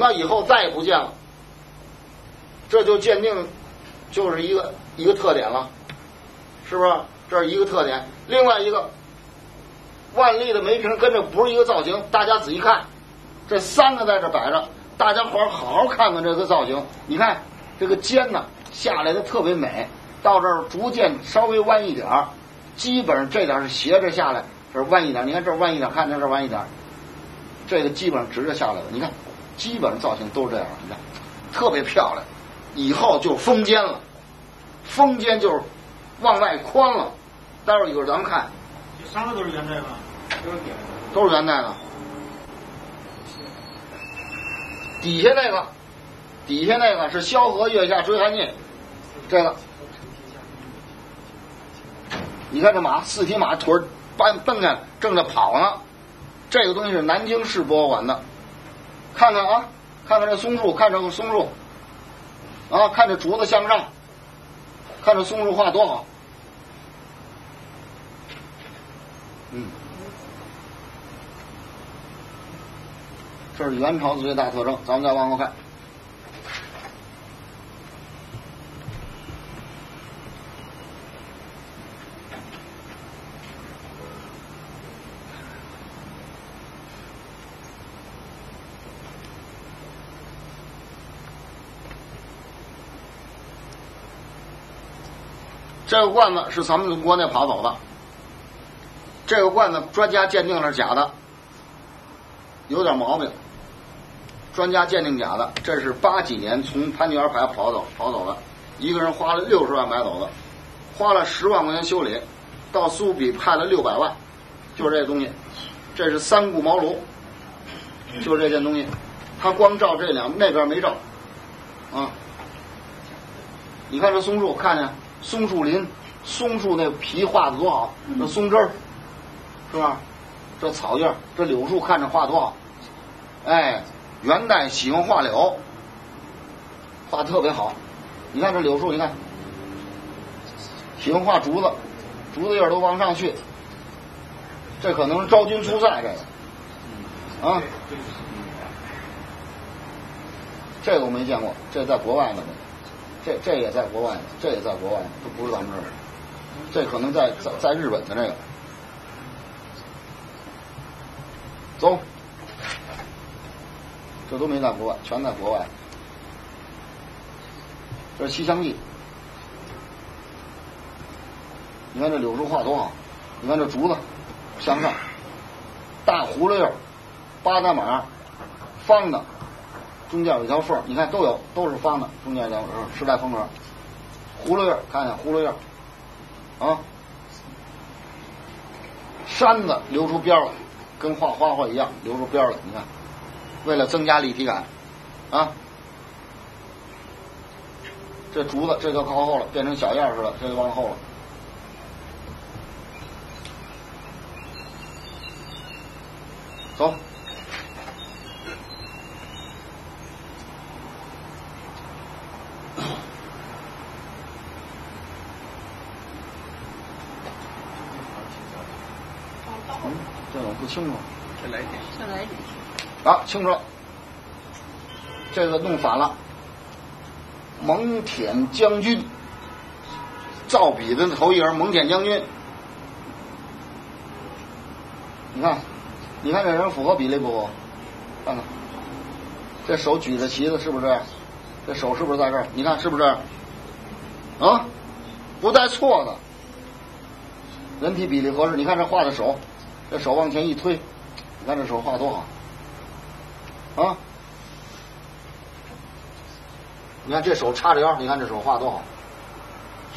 那。以后再也不见了，这就鉴定就是一个一个特点了，是不是？这是一个特点。另外一个，万历的梅瓶跟这不是一个造型，大家仔细看，这三个在这摆着，大家伙儿好好看看这个造型。你看这个尖呢下来的特别美，到这儿逐渐稍微弯一点儿，基本上这点是斜着下来，这弯一点。你看这弯一点，看这这弯一点，这个基本上直着下来的。你看。基本上造型都是这样，你看，特别漂亮。以后就封肩了，封肩就是往外宽了。待会儿一会儿咱们看，这三个都是元代的？都是元代，都是元代的。底下那个，底下那个是萧何月下追韩信，这个，你看这马四匹马腿儿搬奔开，正在跑呢。这个东西是南京市博物馆的。看看啊，看看这松树，看这个松树，啊，看这竹子向上，看这松树画多好，嗯，这是元朝的最大特征。咱们再往后看。这个罐子是咱们从国内跑走的，这个罐子专家鉴定是假的，有点毛病。专家鉴定假的，这是八几年从潘家园牌跑走跑走的，一个人花了六十万买走的，花了十万块钱修理，到苏比派了六百万，就是这东西，这是三顾茅庐，就这件东西，他光照这两那边没照，啊，你看这松树，看见？松树林，松树那皮画的多好，那松枝儿，是吧？这草叶，这柳树看着画多好，哎，元代喜欢画柳，画特别好。你看这柳树，你看，喜欢画竹子，竹子叶都往上去，这可能是昭君出塞这个，啊，这个我没见过，这在国外呢。这这也在国外呢，这也在国外，这不是咱们这儿，这可能在在在日本的这个。走，这都没在国外，全在国外。这是《西厢记》，你看这柳树画多好，你看这竹子向上，大葫芦叶，八大马，方的。中间有一条缝，你看都有，都是方的。中间一条时代风格，葫芦叶，看看葫芦叶，啊，山子留出边了，跟画花花一样留出边了。你看，为了增加立体感，啊，这竹子这就靠后了，变成小样似的，这就往后了。走。这种不清楚，再来一点，再来一点。好，清楚了。这个弄反了。蒙恬将军，造笔的头一人，蒙恬将军。你看，你看这人符合比例不？看看，这手举着旗子是不是？这手是不是在这儿？你看是不是？啊，不带错的。人体比例合适。你看这画的手。这手往前一推，你看这手画多好啊！你看这手叉着腰，你看这手画多好。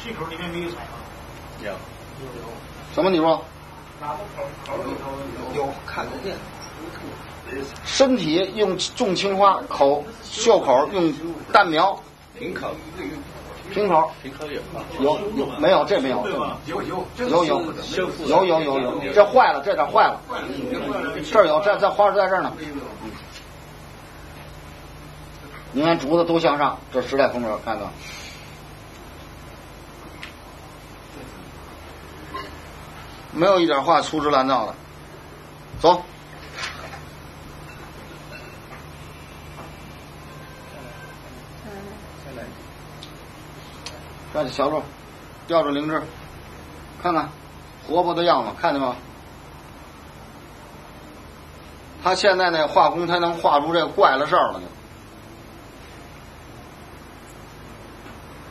气口里面没有彩吗？有，有有。什么？你说？哪个口口里头有？有看得见。身体用重青花，口袖口用淡描。平口。瓶口，有有没有？这没有，有有有有有有有有，这坏了，这点坏了，这儿有，这这花在这儿呢。你看竹子都向上，这时代风格，看看，没有一点画粗制滥造的。走，看小鹿，吊着灵芝，看看活泼的样子，看见吗？他现在那画工，他能画出这怪了事儿了呢。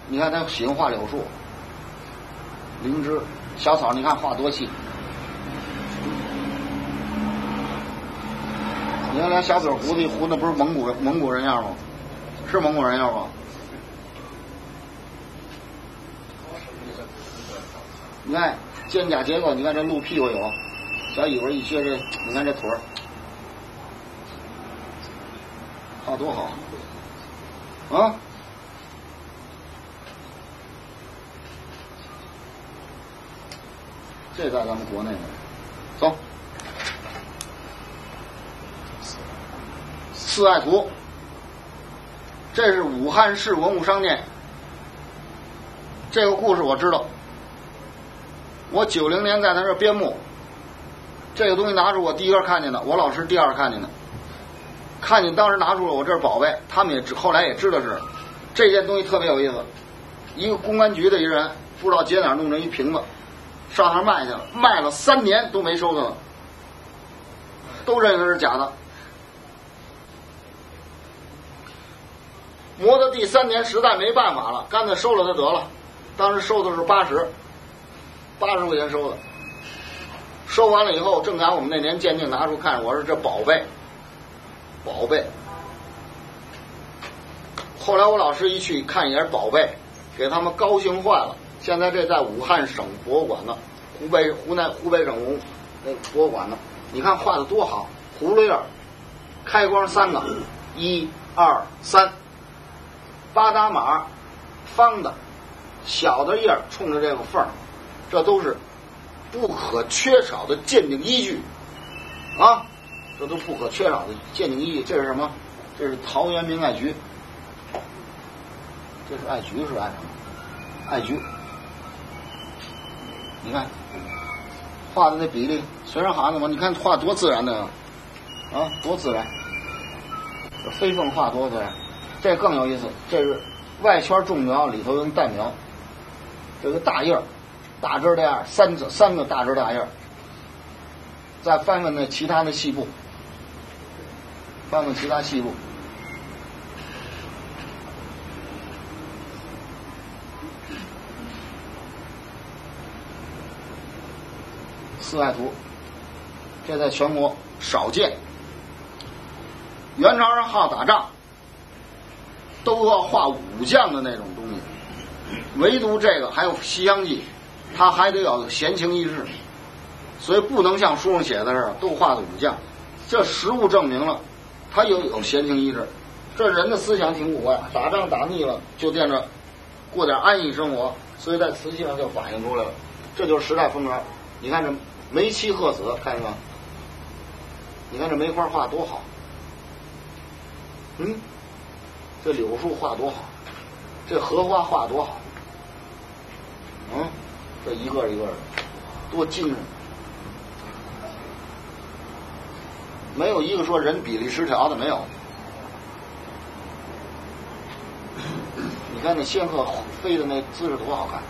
你看他喜欢画柳树、灵芝、小草，你看画多细。你看连小嘴胡子胡，那不是蒙古人蒙古人样吗？是蒙古人样吗？你看肩胛结构，你看这鹿屁股有，小尾巴一撅这，你看这腿儿，画多好啊！这在咱们国内呢，走。四爱图，这是武汉市文物商店。这个故事我知道，我九零年在他这儿编目，这个东西拿出我第一个看见的，我老师第二看见的，看见当时拿出了我这是宝贝，他们也知后来也知道是这件东西特别有意思。一个公安局的一人不知道捡哪弄着一瓶子，上那卖去了，卖了三年都没收他，都认为是假的。磨到第三年，实在没办法了，干脆收了他得了。当时收的是八十，八十块钱收的。收完了以后，正赶我们那年鉴定拿出看，我说这宝贝，宝贝。后来我老师一去看也是宝贝，给他们高兴坏了。现在这在武汉省博物馆呢，湖北湖南湖北省那博物馆呢。你看画的多好，葫芦叶开光三个，一二三。八达码，方的，小的叶冲着这个缝儿，这都是不可缺少的鉴定依据啊！这都不可缺少的鉴定依据。这是什么？这是桃园明爱菊，这是爱菊是爱什么？爱菊。你看画的那比例，虽然好像怎么？你看画多自然的啊，啊多自然！这飞凤画多自然。这更有意思，这是外圈重苗，里头用淡苗，这个大叶儿，大枝大叶，三个三个大枝大叶。再翻翻那其他的细部，翻翻其他细部，四爱图，这在全国少见。元朝人好打仗。都要画武将的那种东西，唯独这个还有《西厢记》，他还得有闲情逸致，所以不能像书上写的似的都画的武将。这实物证明了，他有有闲情逸致。这人的思想挺古怪，打仗打腻了就惦着过点安逸生活，所以在瓷器上就反映出来了。这就是时代风格。你看这梅妻鹤子，看见吗？你看这梅花画多好，嗯。这柳树画多好，这荷花画多好，嗯，这一个一个的，多精神，没有一个说人比例失调的，没有。你看那仙鹤飞的那姿势多好看，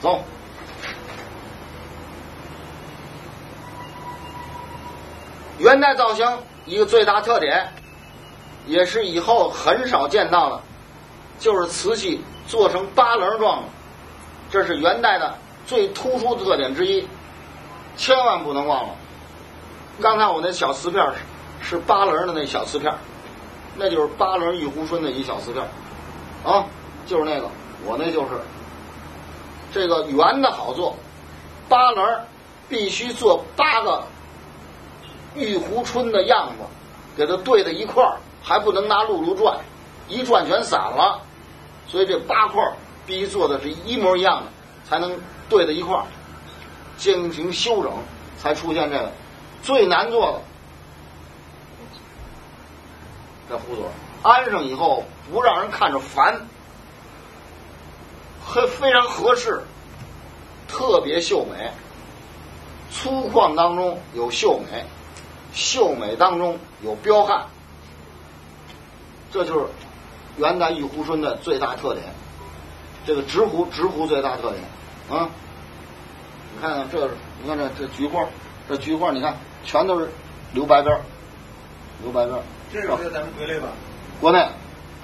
走。元代造型一个最大特点。也是以后很少见到的，就是瓷器做成八棱状，这是元代的最突出的特点之一，千万不能忘了。刚才我那小瓷片是是八棱的那小瓷片，那就是八棱玉壶春的一小瓷片，啊，就是那个，我那就是这个圆的好做，八棱必须做八个玉壶春的样子，给它对在一块儿。还不能拿露露转，一转全散了，所以这八块必须做的是一模一样的，才能对在一块儿，进行修整，才出现这个最难做的。这壶嘴安上以后不让人看着烦，很非常合适，特别秀美，粗犷当中有秀美，秀美当中有彪悍。这就是元代玉壶春的最大特点。这个直壶，直壶最大特点啊！你看看这，你看这这菊花，这菊花你看全都是留白边儿，留白边儿。这个是咱们国内吧？国内，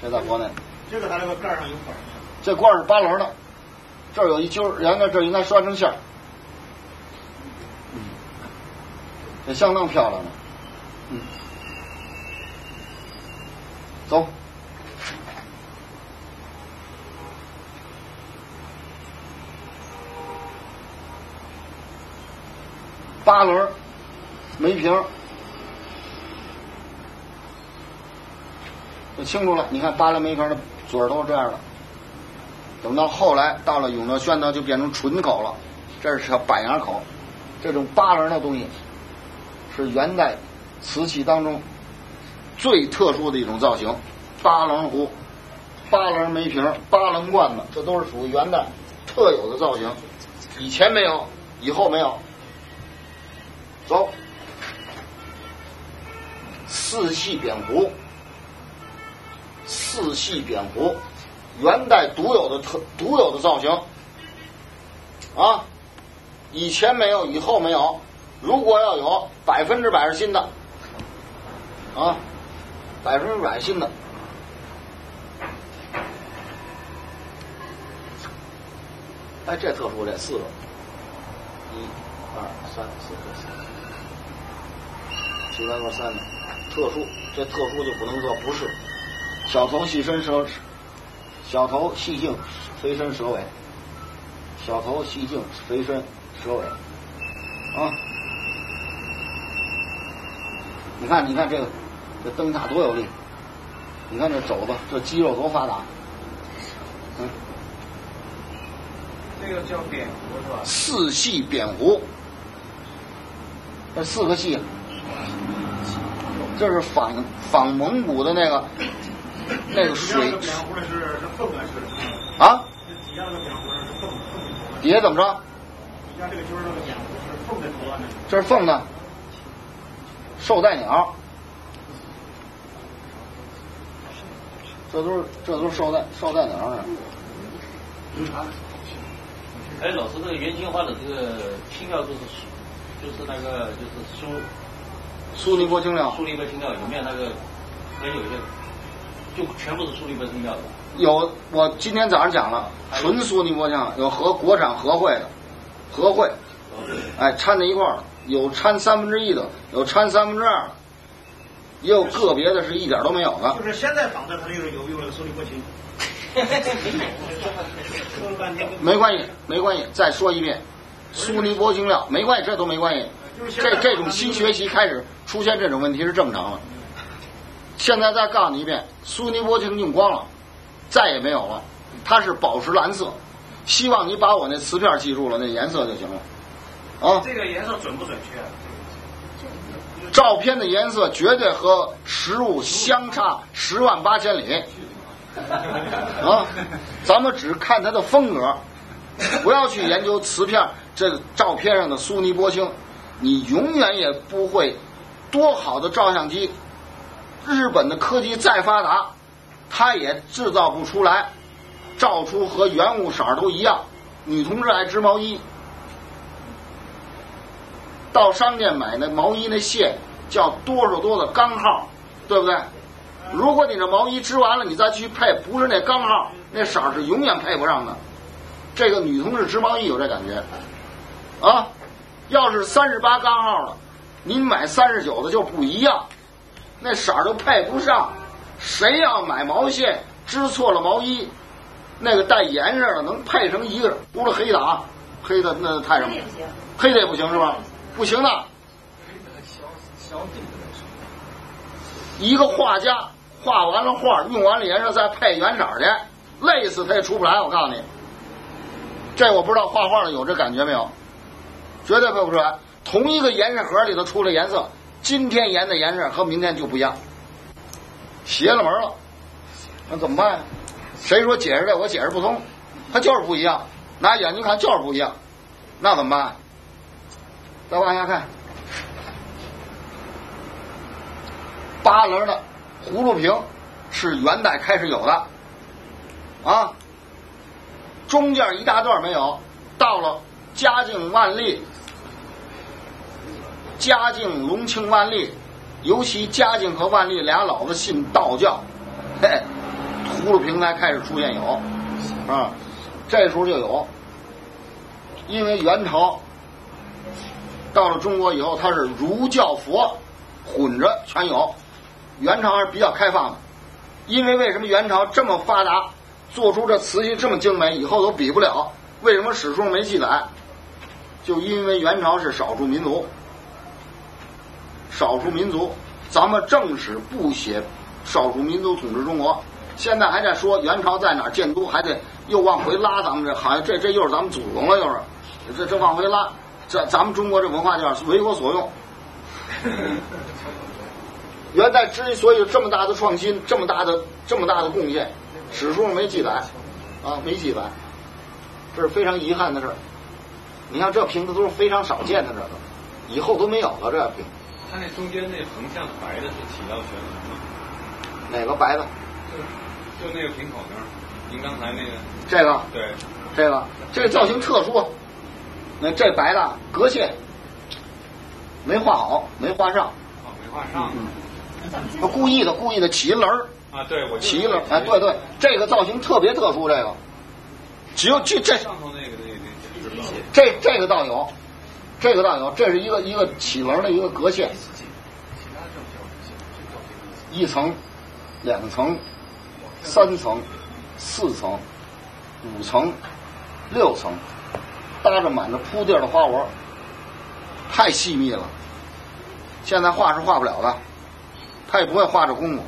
这在国内。这个它这个盖儿上有管儿。这罐儿是八棱的，这儿有一揪儿，原来这儿应该拴成线儿。嗯，这相当漂亮了。嗯，走。八棱梅瓶，就清楚了。你看八棱梅瓶的嘴儿都是这样的。等到后来到了永乐宣德，就变成纯口了，这是板牙口。这种八棱的东西是元代瓷器当中最特殊的一种造型，八棱壶、八棱梅瓶、八棱罐子，这都是属于元代特有的造型，以前没有，以后没有。走，四系蝙蝠，四系蝙蝠。元代独有的特独有的造型，啊，以前没有，以后没有。如果要有，百分之百是新的，啊，百分之百新的。哎，这特殊，这四个，一、二、三、四，七八个三的，特殊，这特殊就不能说不是。小头细身蛇。小头细颈肥身蛇尾，小头细颈肥身蛇尾，啊！你看，你看这个这灯塔多有力！你看这肘子，这肌肉多发达！嗯，这个叫扁壶是吧？四系扁壶，这四个系，这是仿仿蒙古的那个。那个水啊？底下那个扁壶是凤，底下怎么着？底下这个就是那个扁壶是凤的图案这是凤的，寿带鸟。这都是这都是寿带寿带鸟啊。哎，老师，这个元青花的这个青料都是就是那个就是苏苏尼泊青料。苏尼泊青料里面那个也有一些。就全部是苏尼泊青料的。有，我今天早上讲了，纯苏尼泊青，有和国产和汇的，和汇，哎，掺在一块儿，有掺三分之一的，有掺三分之二的，也有个别的是一点都没有的。就是现在仿的，它就是有用那个苏尼泊青。没关系，没关系，再说一遍，苏尼泊青料没关系，这都没关系。这这种新学习开始出现这种问题是正常的。现在再告诉你一遍，苏尼泊青用光了，再也没有了。它是宝石蓝色，希望你把我那瓷片记住了，那颜色就行了。啊，这个颜色准不准确？照片的颜色绝对和实物相差十万八千里。啊，咱们只看它的风格，不要去研究瓷片。这个照片上的苏尼泊青，你永远也不会多好的照相机。日本的科技再发达，它也制造不出来，照出和原物色儿都一样。女同志爱织毛衣，到商店买那毛衣那线叫多少多的钢号，对不对？如果你这毛衣织完了，你再去配，不是那钢号，那色儿是永远配不上的。这个女同志织毛衣有这感觉，啊，要是三十八钢号的，您买三十九的就不一样。那色儿都配不上，谁要买毛线织错了毛衣，那个带颜色的能配成一个，除了黑的啊，黑的那太什么？黑的也不行是吧？不行的。一个画家画完了画，用完了颜色再配原色去，累死他也出不来。我告诉你，这我不知道画画的有这感觉没有？绝对配不出来。同一个颜色盒里头出了颜色。今天颜的颜色和明天就不一样，邪了门了，那怎么办？谁说解释的我解释不通？它就是不一样，拿眼睛看就是不一样，那怎么办？再往下看，八棱的葫芦瓶，是元代开始有的，啊，中间一大段没有，到了嘉靖、万历、嘉靖、隆庆、万历，尤其嘉靖和万历俩老子信道教，嘿，葫芦瓶才开始出现有，啊，这时候就有，因为元朝到了中国以后，它是儒教佛混着全有，元朝还是比较开放的。因为为什么元朝这么发达，做出这瓷器这么精美，以后都比不了？为什么史书没记载？就因为元朝是少数民族，少数民族，咱们正史不写少数民族统治中国，现在还在说元朝在哪儿建都，还得又往回拉咱们这，好像这这又是咱们祖宗了，又是这这往回拉，这咱们中国这文化叫为我所用。元代之所以有这么大的创新，这么大的这么大的贡献，史书上没记载，啊，没记载，这是非常遗憾的事儿。你看这瓶子都是非常少见的，这个以后都没有了。这瓶它那中间那横向白的是起到悬浮吗？哪个白的？就那个瓶口那儿，您刚才那个这个，对，这个，这个造型特殊。那这白的隔线没画好，没画上，哦，没画上嗯他故意的，故意的起一棱儿。啊，对，我就齐了，哎，对对，这个造型特别特殊，这个只有这这上头那个那个那个？这这个倒有，这个大小，这是一个一个起棱的一个隔线，一层、两层、三层、四层、五层、六层，搭着满着铺地儿的花纹，太细密了。现在画是画不了的，他也不会画这功夫，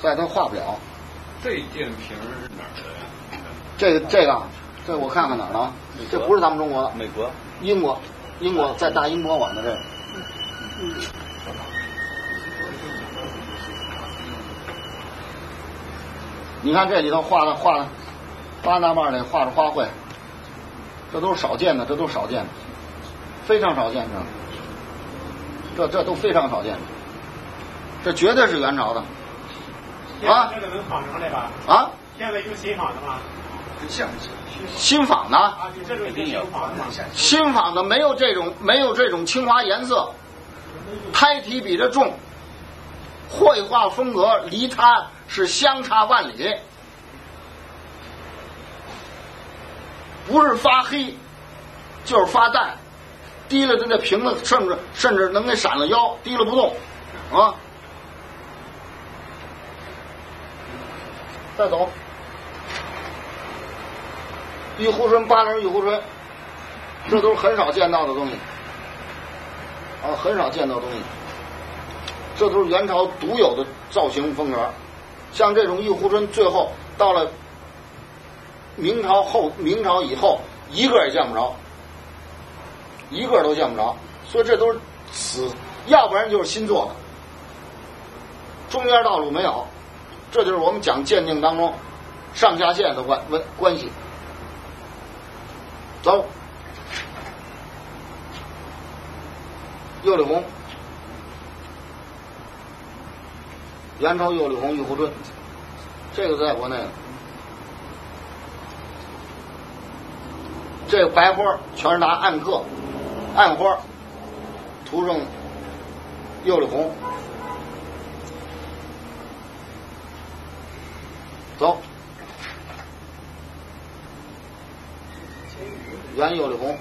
所以他画不了。这件瓶是哪儿的呀？这个这个，这我看看哪儿的？这不是咱们中国的，美国英国，英国在大英博物馆的这个。你看这里头画的画的，巴拿马里画着花卉，这都是少见的，这都是少见的，非常少见，的，这这都非常少见的，这绝对是元朝的啊这个能仿成的吧？啊，现在有新仿的吗？新仿的。新仿的吗？新仿的没有这种没有这种青花颜色，胎体比这重，绘画风格离它是相差万里，不是发黑，就是发淡，提了它那瓶子甚至甚至能给闪了腰，提了不动，啊，再走。玉壶春八棱玉壶春，这都是很少见到的东西，啊，很少见到东西。这都是元朝独有的造型风格。像这种玉壶春，最后到了明朝后，明朝以后一个也见不着，一个都见不着。所以这都是死，要不然就是新做的，中间道路没有。这就是我们讲鉴定当中上下线的关关关系。走，釉里红，元朝釉里红玉壶春，这个在国内。这白花全是拿暗刻，暗花涂上釉里红。走。原有的红，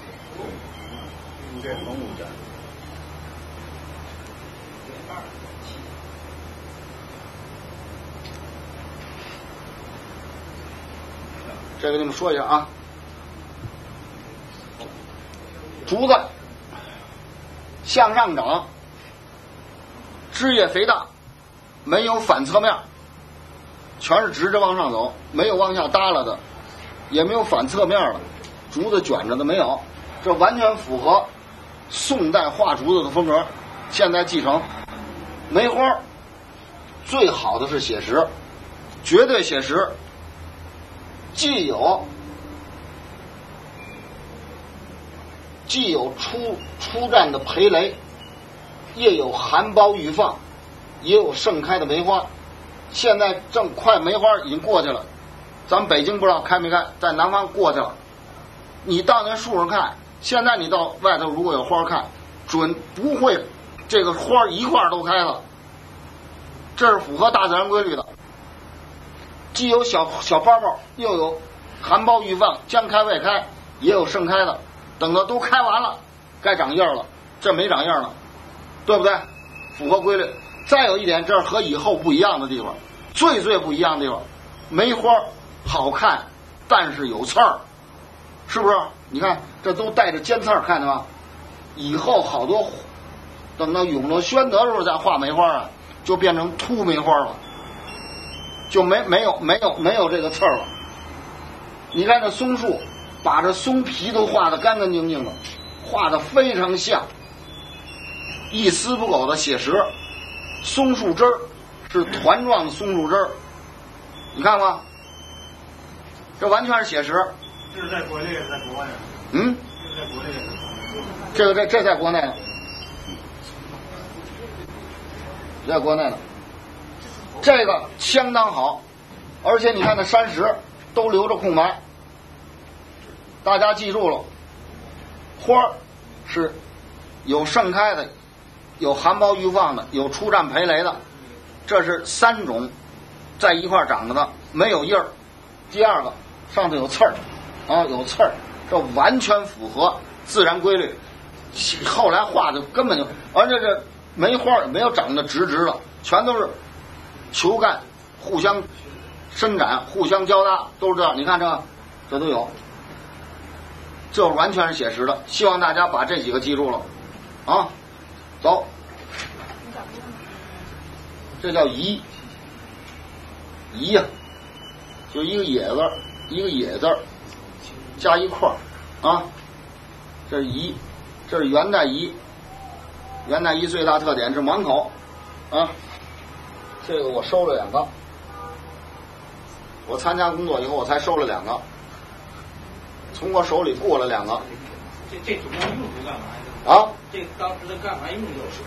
这个你们说一下啊。竹子。向上长，枝叶肥大，没有反侧面，全是直着往上走，没有往下耷拉的，也没有反侧面的。竹子卷着的没有，这完全符合宋代画竹子的风格。现在继承梅花，最好的是写实，绝对写实，既有既有出出绽的培雷，也有含苞欲放，也有盛开的梅花，现在正快梅花已经过去了，咱们北京不知道开没开，在南方过去了。你到那树上看，现在你到外头如果有花看，准不会这个花一块儿都开了。这是符合大自然规律的，既有小小包包，又有含苞欲放，将开未开，也有盛开的。等到都开完了，该长叶了，这没长叶呢，对不对？符合规律。再有一点，这是和以后不一样的地方，最最不一样的地方，梅花好看，但是有刺儿，是不是？你看这都带着尖刺儿，看见吗？以后好多，等到永乐宣德时候再画梅花啊，就变成秃梅花了，就没没有没有没有这个刺儿了。你看这松树，把这松皮都画的干干净净的，画的非常像，一丝不苟的写实。松树枝儿是团状的松树枝儿，你看吗？这完全是写实。这是在国内，在国外。嗯，这是在国内。这个在这在国内呢，在国内呢，这个相当好，而且你看那山石都留着空白。大家记住了，花儿是有盛开的，有含苞欲放的，有初绽培蕾的，这是三种在一块儿长着的，没有叶儿。第二个上头有刺儿，啊，有刺儿，这完全符合自然规律。后来画的根本就，而且这梅花没有长得直直的，全都是球干互相伸展、互相交搭，都是这样。你看这，这都有，这完全是写实的。希望大家把这几个记住了，啊，走，这叫移，移呀、就一个野字，一个野字，加一块儿，啊，这是移。这是元代仪，元代仪最大特点是满口，啊，这个我收了两个，我参加工作以后我才收了两个，从我手里过了两个，这这主要用途干嘛呀？啊，这当时的干嘛用这个水？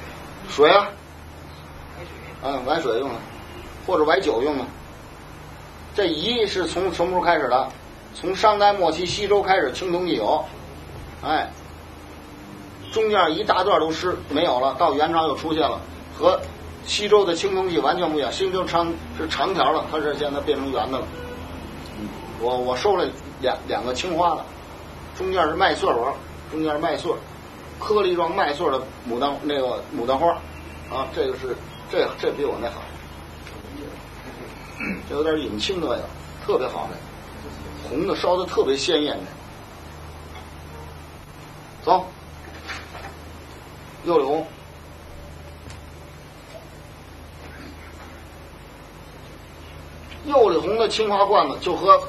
水啊。嗯，崴水用的，或者崴酒用的。这仪是从什么时候开始的？从商代末期西周开始青铜器有，哎。中间一大段都失没有了，到元朝又出现了，和西周的青铜器完全不一样。西周长是长条的，它是现在变成圆的了。我我收了两两个青花的，中间是麦穗纹，中间是麦穗，颗粒状麦穗的牡丹那个牡丹花，啊，这个是这这比我那好，这有点隐青的味道，特别好的，红的烧的特别鲜艳的。走。釉里红，釉里红的青花罐子就和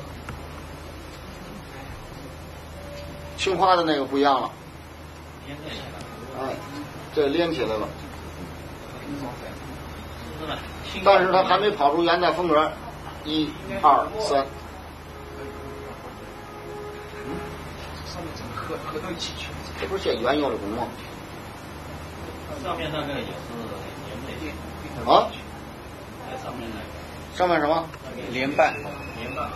青花的那个不一样了。哎，这连起来了。但是它还没跑出元代风格。一、二、三。合合到一起去。这不是写原釉里红吗？上面那个也是连麦啊？在上面那个。上面什么？连瓣。连瓣。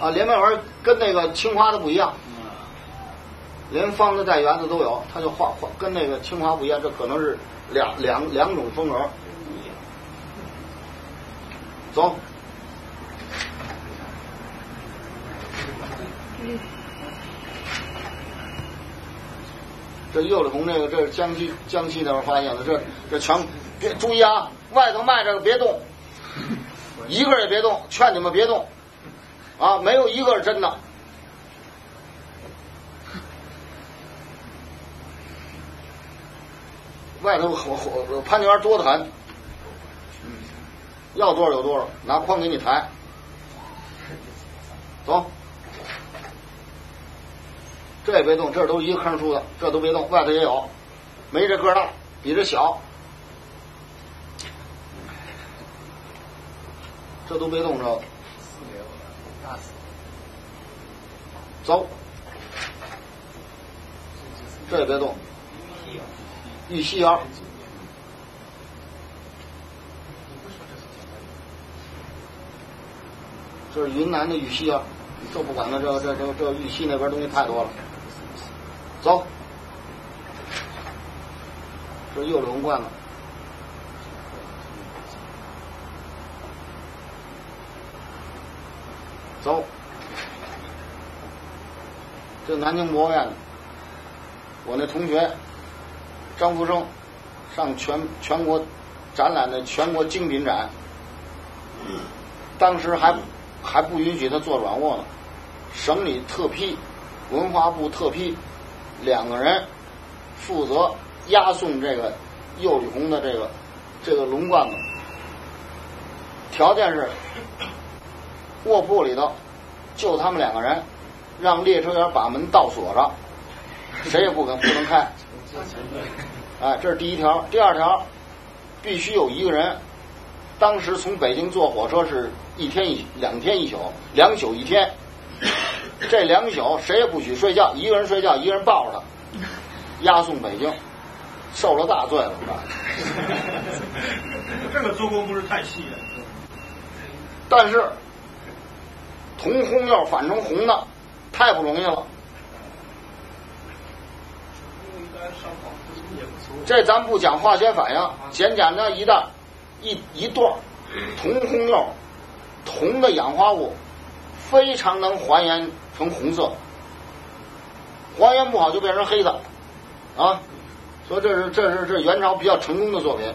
啊，连瓣纹跟那个青花的不一样。嗯。连方的带圆的都有，它就画画跟那个青花不一样，这可能是两两两种风格。走。这釉里红这个，这是江西江西那边发现的，这这全别注意啊，外头卖这个别动，一个也别动，劝你们别动，啊，没有一个是真的。外头火火潘家园多得很，要多少有多少，拿筐给你抬，走。这也别动，这都一个坑出的，这都别动，外头也有，没这个大，比这小，这都别动，这。走，这也别动，玉溪园，这是云南的玉溪啊，这不管了，这这这这玉溪那边东西太多了。走，这是釉里红罐子。走，这南京博物院，我那同学张福生上全全国展览的全国精品展，当时还还不允许他做软卧呢，省里特批，文化部特批，两个人负责押送这个釉里红的这个这个龙罐子，条件是。卧铺里头就他们两个人，让列车员把门倒锁上，谁也不肯不能开。哎，这是第一条。第二条，必须有一个人。当时从北京坐火车是一天一两天一宿，两宿一天。这两宿谁也不许睡觉，一个人睡觉，一个人抱着他，押送北京，受了大罪了。这个做工不是太细了。但是。铜红釉反成红的，太不容易了。这咱不讲化学反应，简简单一袋一一段铜红釉，铜的氧化物非常能还原成红色，还原不好就变成黑的啊！所以这是这是这元朝比较成功的作品。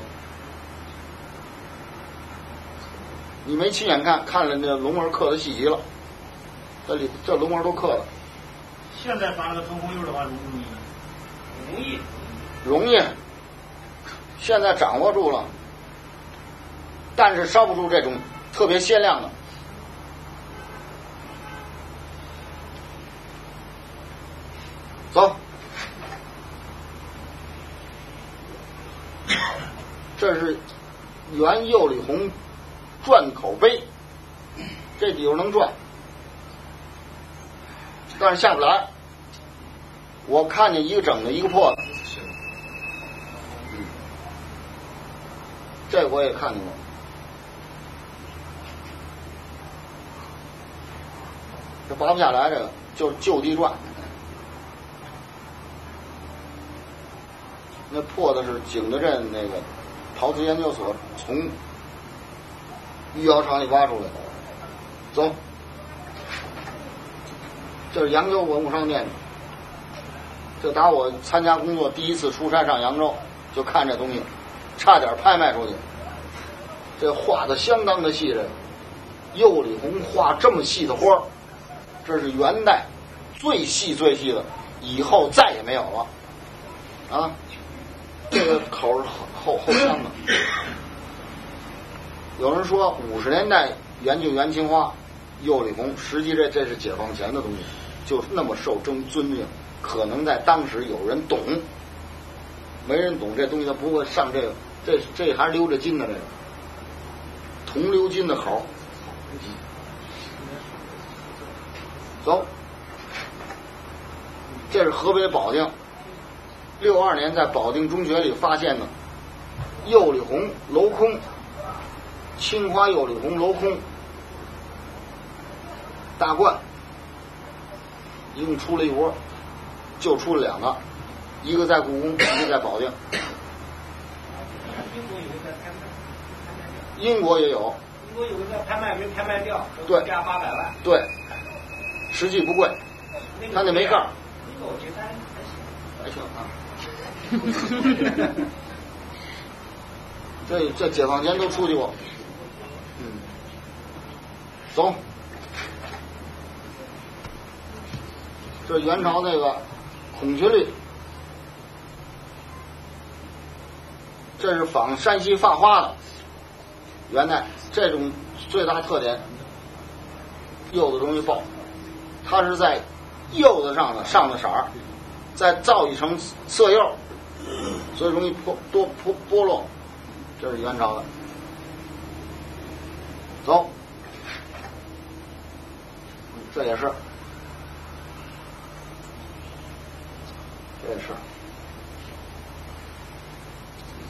你没亲眼看，看了那龙纹刻的细节了。这里这龙纹都刻了。现在发那个铜红釉的话容不容易？容易。容易。现在掌握住了，但是烧不出这种特别鲜亮的。走。这是原釉里红转口杯，这底方能转。但是下不来，我看见一个整的，一个破的，这我也看见过，拔不下来，这个就是就地转。那破的是景德镇那个陶瓷研究所从玉窑厂里挖出来的，走。这是扬州文物商店，就打我参加工作第一次出差上扬州，就看这东西，差点拍卖出去。这画的相当的细，这釉里红画这么细的花儿，这是元代最细最细的，以后再也没有了。啊，这个口是后后镶的。有人说五十年代元就元青花釉里红，实际这这是解放前的东西。就那么受尊尊敬，可能在当时有人懂，没人懂这东西，他不会上这个。这这还是鎏着金的这个，铜鎏金的口。走，这是河北保定，六二年在保定中学里发现的釉里红镂空，青花釉里红镂空大罐。一共出了一窝，就出了两个，一个在故宫，一个在保定。英国也有。英国有个在拍卖没拍卖掉，对，加八百万。对，实际不贵，他那没盖儿。那个我觉得还行，还行啊。这这解放前都出去过。嗯。走。这元朝那个孔雀绿，这是仿山西发花的。元代这种最大特点，柚子容易爆，它是在釉子上的上的色儿，再造一层色釉，所以容易破多剥剥落。这是元朝的，走，这也是。这也是。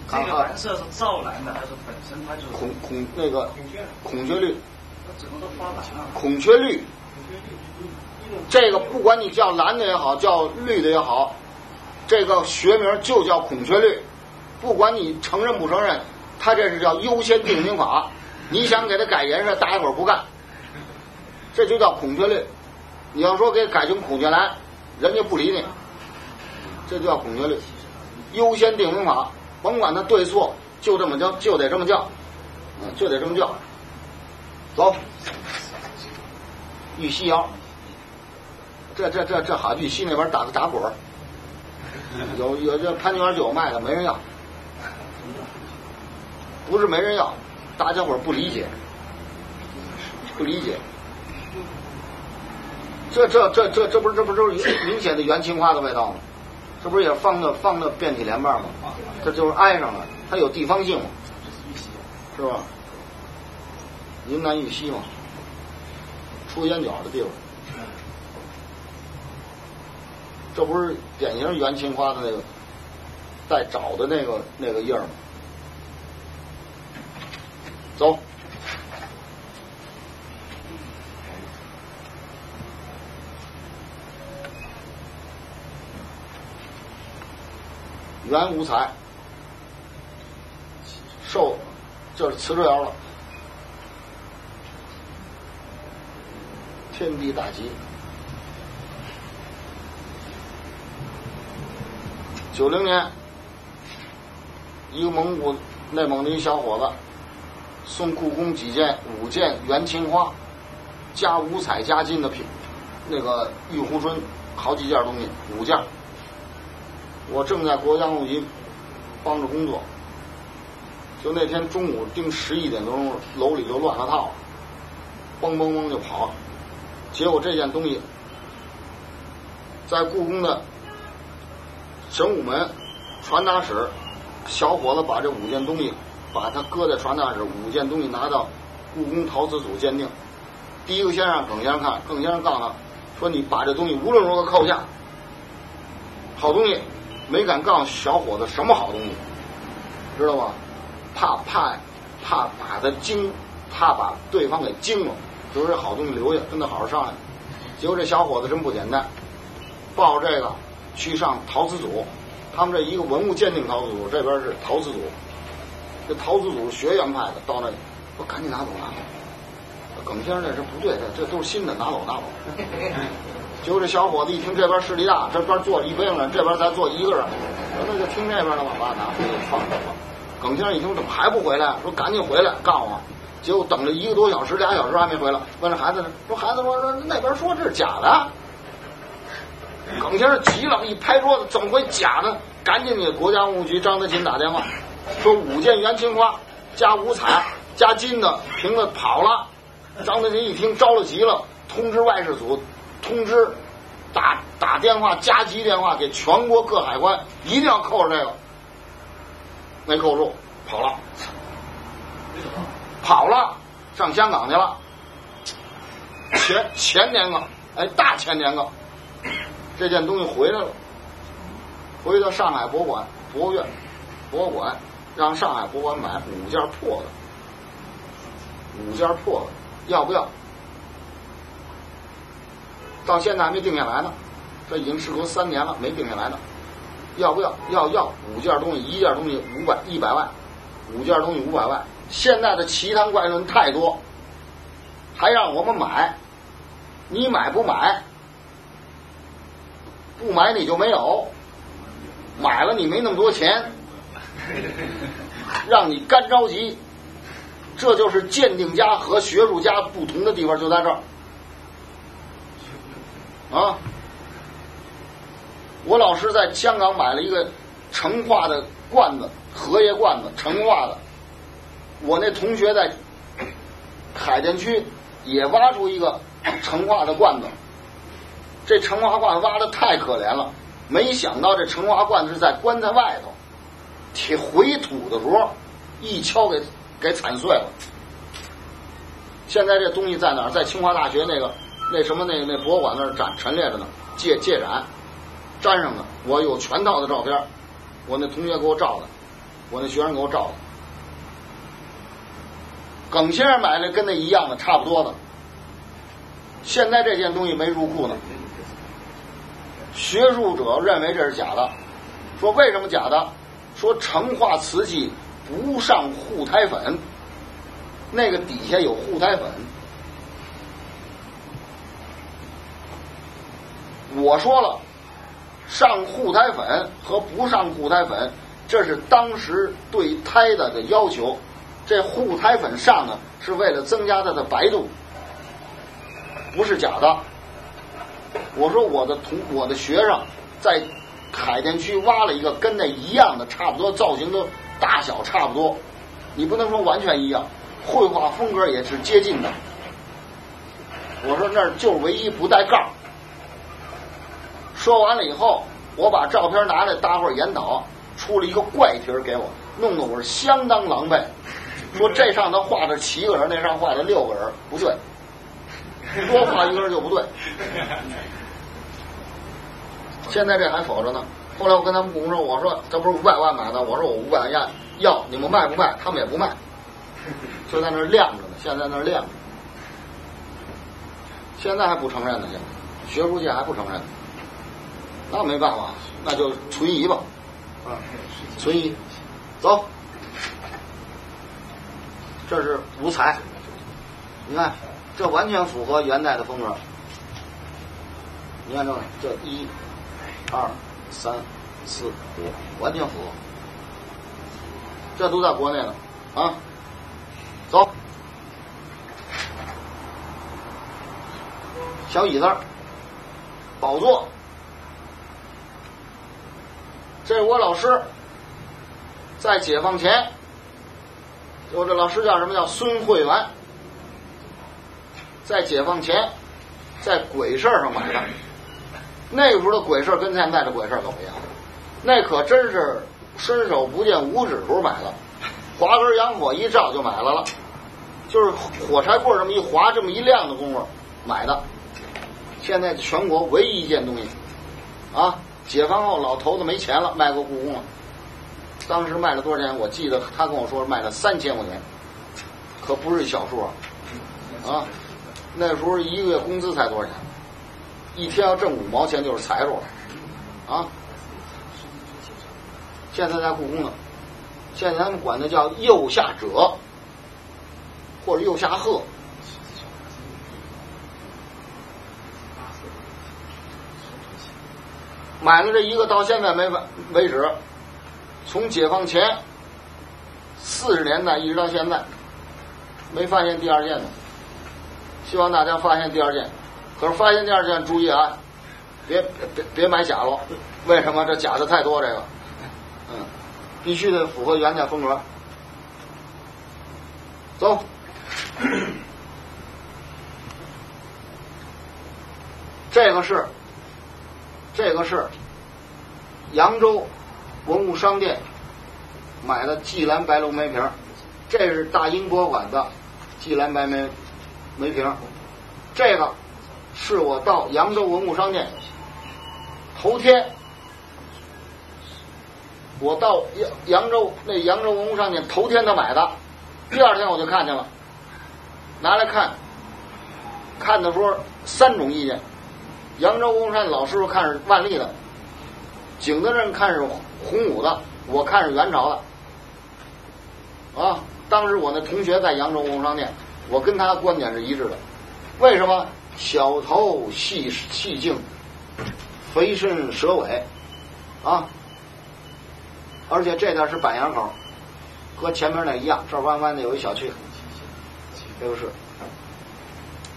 这个蓝色是造蓝的还是本身它就是？孔孔那个孔雀绿，怎么都发蓝了？孔雀绿，这个不管你叫蓝的也好，叫绿的也好，这个学名就叫孔雀绿，不管你承认不承认，它这是叫优先定名法。你想给它改颜色，大家伙儿不干，这就叫孔雀绿。你要说给改成孔雀蓝，人家不理你，这就叫孔雀绿。优先定名法，甭管它对错，就这么叫，就得这么叫，就得这么叫。走，玉溪窑，这这这这好，玉溪那边打个打滚儿，有有这潘家园就有卖的，没人要，不是没人要，大家伙儿不理解，不理解。这这这这这不是这不是明显的元青花的味道吗？这不是也放的放的遍体莲瓣吗？这就是挨上了，它有地方性嘛，是吧？云南玉溪嘛，出烟角的地方，这不是典型元青花的那个带爪的那个那个印儿吗？走。元五彩，寿就是瓷砖窑了。天地大吉。九零年，一个蒙古内蒙的一小伙子送故宫几件五件元青花加五彩加金的品，那个玉壶春好几件东西，五件。我正在国家公务局帮着工作，就那天中午定十一点多钟，楼里就乱了套，嘣嘣嘣就跑。结果这件东西在故宫的神武门传达室，小伙子把这五件东西把它搁在传达室，五件东西拿到故宫陶瓷组鉴定。第一个先让耿先生看，耿先生告诉他说：“你把这东西无论如何扣下，好东西。”没敢告诉小伙子什么好东西，知道吧？怕怕怕把他惊，怕把对方给惊了，就是这好东西留下，跟他好好商量。结果这小伙子真不简单，抱着这个去上陶瓷组，他们这一个文物鉴定陶瓷组，这边是陶瓷组，这陶瓷组是学院派的到那里，说赶紧拿走拿走。耿先生这是不对的，这都是新的，拿走拿走。结果这小伙子一听这边势力大，这边坐了一堆人，这边才坐一个人，那就听这边的吧，把拿出去放着吧。耿先生一听怎么还不回来？说赶紧回来告诉我。结果等了一个多小时、俩小时还没回来，问这孩子呢，说孩子说说那边说这是假的。耿先生急了，一拍桌子，怎么会假呢？赶紧给国家文物局张德勤打电话，说五件元青花加五彩加金的瓶子跑了。张德勤一听着了急了，通知外事组。通知，打打电话加急电话给全国各海关，一定要扣着这个，没扣住，跑了，跑了，上香港去了。前前年个，哎，大前年个，这件东西回来了，回到上海博物馆、博物院、博物馆，让上海博物馆买五件破的，五件破的，要不要？到现在还没定下来呢，这已经事隔三年了，没定下来呢。要不要？要要五件东西，一件东西五百一百万，五件东西五百万。现在的奇谈怪论太多，还让我们买，你买不买？不买你就没有，买了你没那么多钱，让你干着急。这就是鉴定家和学术家不同的地方，就在这儿。啊！我老师在香港买了一个成化的罐子，荷叶罐子，成化的。我那同学在海淀区也挖出一个成化的罐子，这成华罐挖的太可怜了，没想到这成华罐是在棺材外头，铁回土的时候一敲给给铲碎了。现在这东西在哪儿？在清华大学那个。那什么，那那博物馆那儿展陈列着呢，借借展，粘上的。我有全套的照片，我那同学给我照的，我那学生给我照的。耿先生买的跟那一样的，差不多的。现在这件东西没入库呢。学术者认为这是假的，说为什么假的？说成化瓷器不上护胎粉，那个底下有护胎粉。我说了，上护胎粉和不上护胎粉，这是当时对胎的的要求。这护胎粉上呢，是为了增加它的白度，不是假的。我说我的同我的学生在海淀区挖了一个跟那一样的，差不多造型都大小差不多，你不能说完全一样，绘画风格也是接近的。我说那儿就唯一不带杠。说完了以后，我把照片拿来，大伙儿研讨，出了一个怪题儿给我，弄得我是相当狼狈。说这上头画着七个人，那上画着六个人，不对，多画一个人就不对。现在这还否着呢。后来我跟他们故宫说，我说这不是五百万买的，我说我五百万要要，你们卖不卖？他们也不卖，就在那儿晾着呢。现在那儿晾着，现在还不承认呢，现在学术界还不承认。那没办法，那就存疑吧，啊，存疑，走。这是五彩，你看，这完全符合元代的风格。你看这这一、二、三、四、五，完全符合。这都在国内呢，啊，走。小椅子，宝座，这是我老师，在解放前。我这老师叫什么？叫孙慧元，在解放前，在鬼市上买的。那时候的鬼市跟现在的鬼市可不一样，那可真是伸手不见五指时候买的，划根洋火一照就买来了，就是火柴棍这么一划，这么一亮的功夫买的。现在全国唯一一件东西，啊，解放后老头子没钱了，卖给故宫了。当时卖了多少钱？我记得他跟我说卖了三千块钱，可不是小数啊！啊，那时候一个月工资才多少钱？一天要挣五毛钱就是财主了啊！现在在故宫呢，现在咱们管它叫右下者或者右下鹤，买了这一个到现在没完为止。从解放前四十年代一直到现在，没发现第二件呢。希望大家发现第二件。可是发现第二件，注意啊，别别别买假了。为什么？这假的太多，这个，嗯，必须得符合原代风格。走，这个是，这个是扬州。文物商店买的季兰白龙梅瓶，这是大英博物馆的季兰白梅梅瓶。这个是我到扬州文物商店头天，我到扬扬州那扬州文物商店头天他买的，第二天我就看见了，拿来看，看的时候三种意见，扬州文物商老师傅看是万历的。景德镇看是洪武的，我看是元朝的，啊！当时我那同学在扬州工商店，我跟他观点是一致的。为什么？小头细细颈，肥身蛇尾，啊！而且这点是板牙口，和前面那一样，这弯弯的有一小区，这个是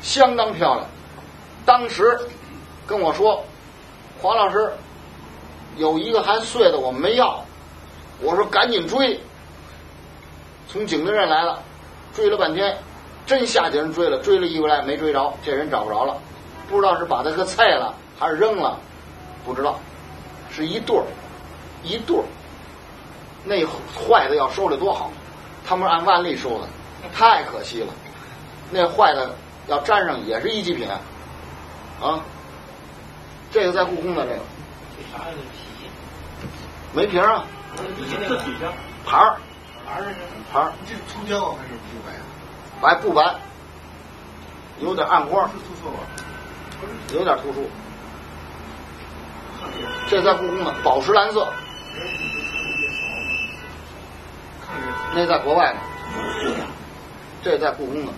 相当漂亮。当时跟我说，黄老师。有一个还碎的，我没要。我说赶紧追，从景德镇来了，追了半天，真下去人追了，追了一回来没追着，这人找不着了，不知道是把他给菜了还是扔了，不知道，是一对儿，一对儿，那坏的要收了多好，他们按万历收的，太可惜了，那坏的要粘上也是一级品，啊，这个在故宫的这个。这啥呀？没瓶啊？这底下牌儿，牌儿牌儿。这出胶还是不白啊？白不白，有点暗花，有点突出。这在故宫的宝石蓝色，那在国外呢，这在故宫的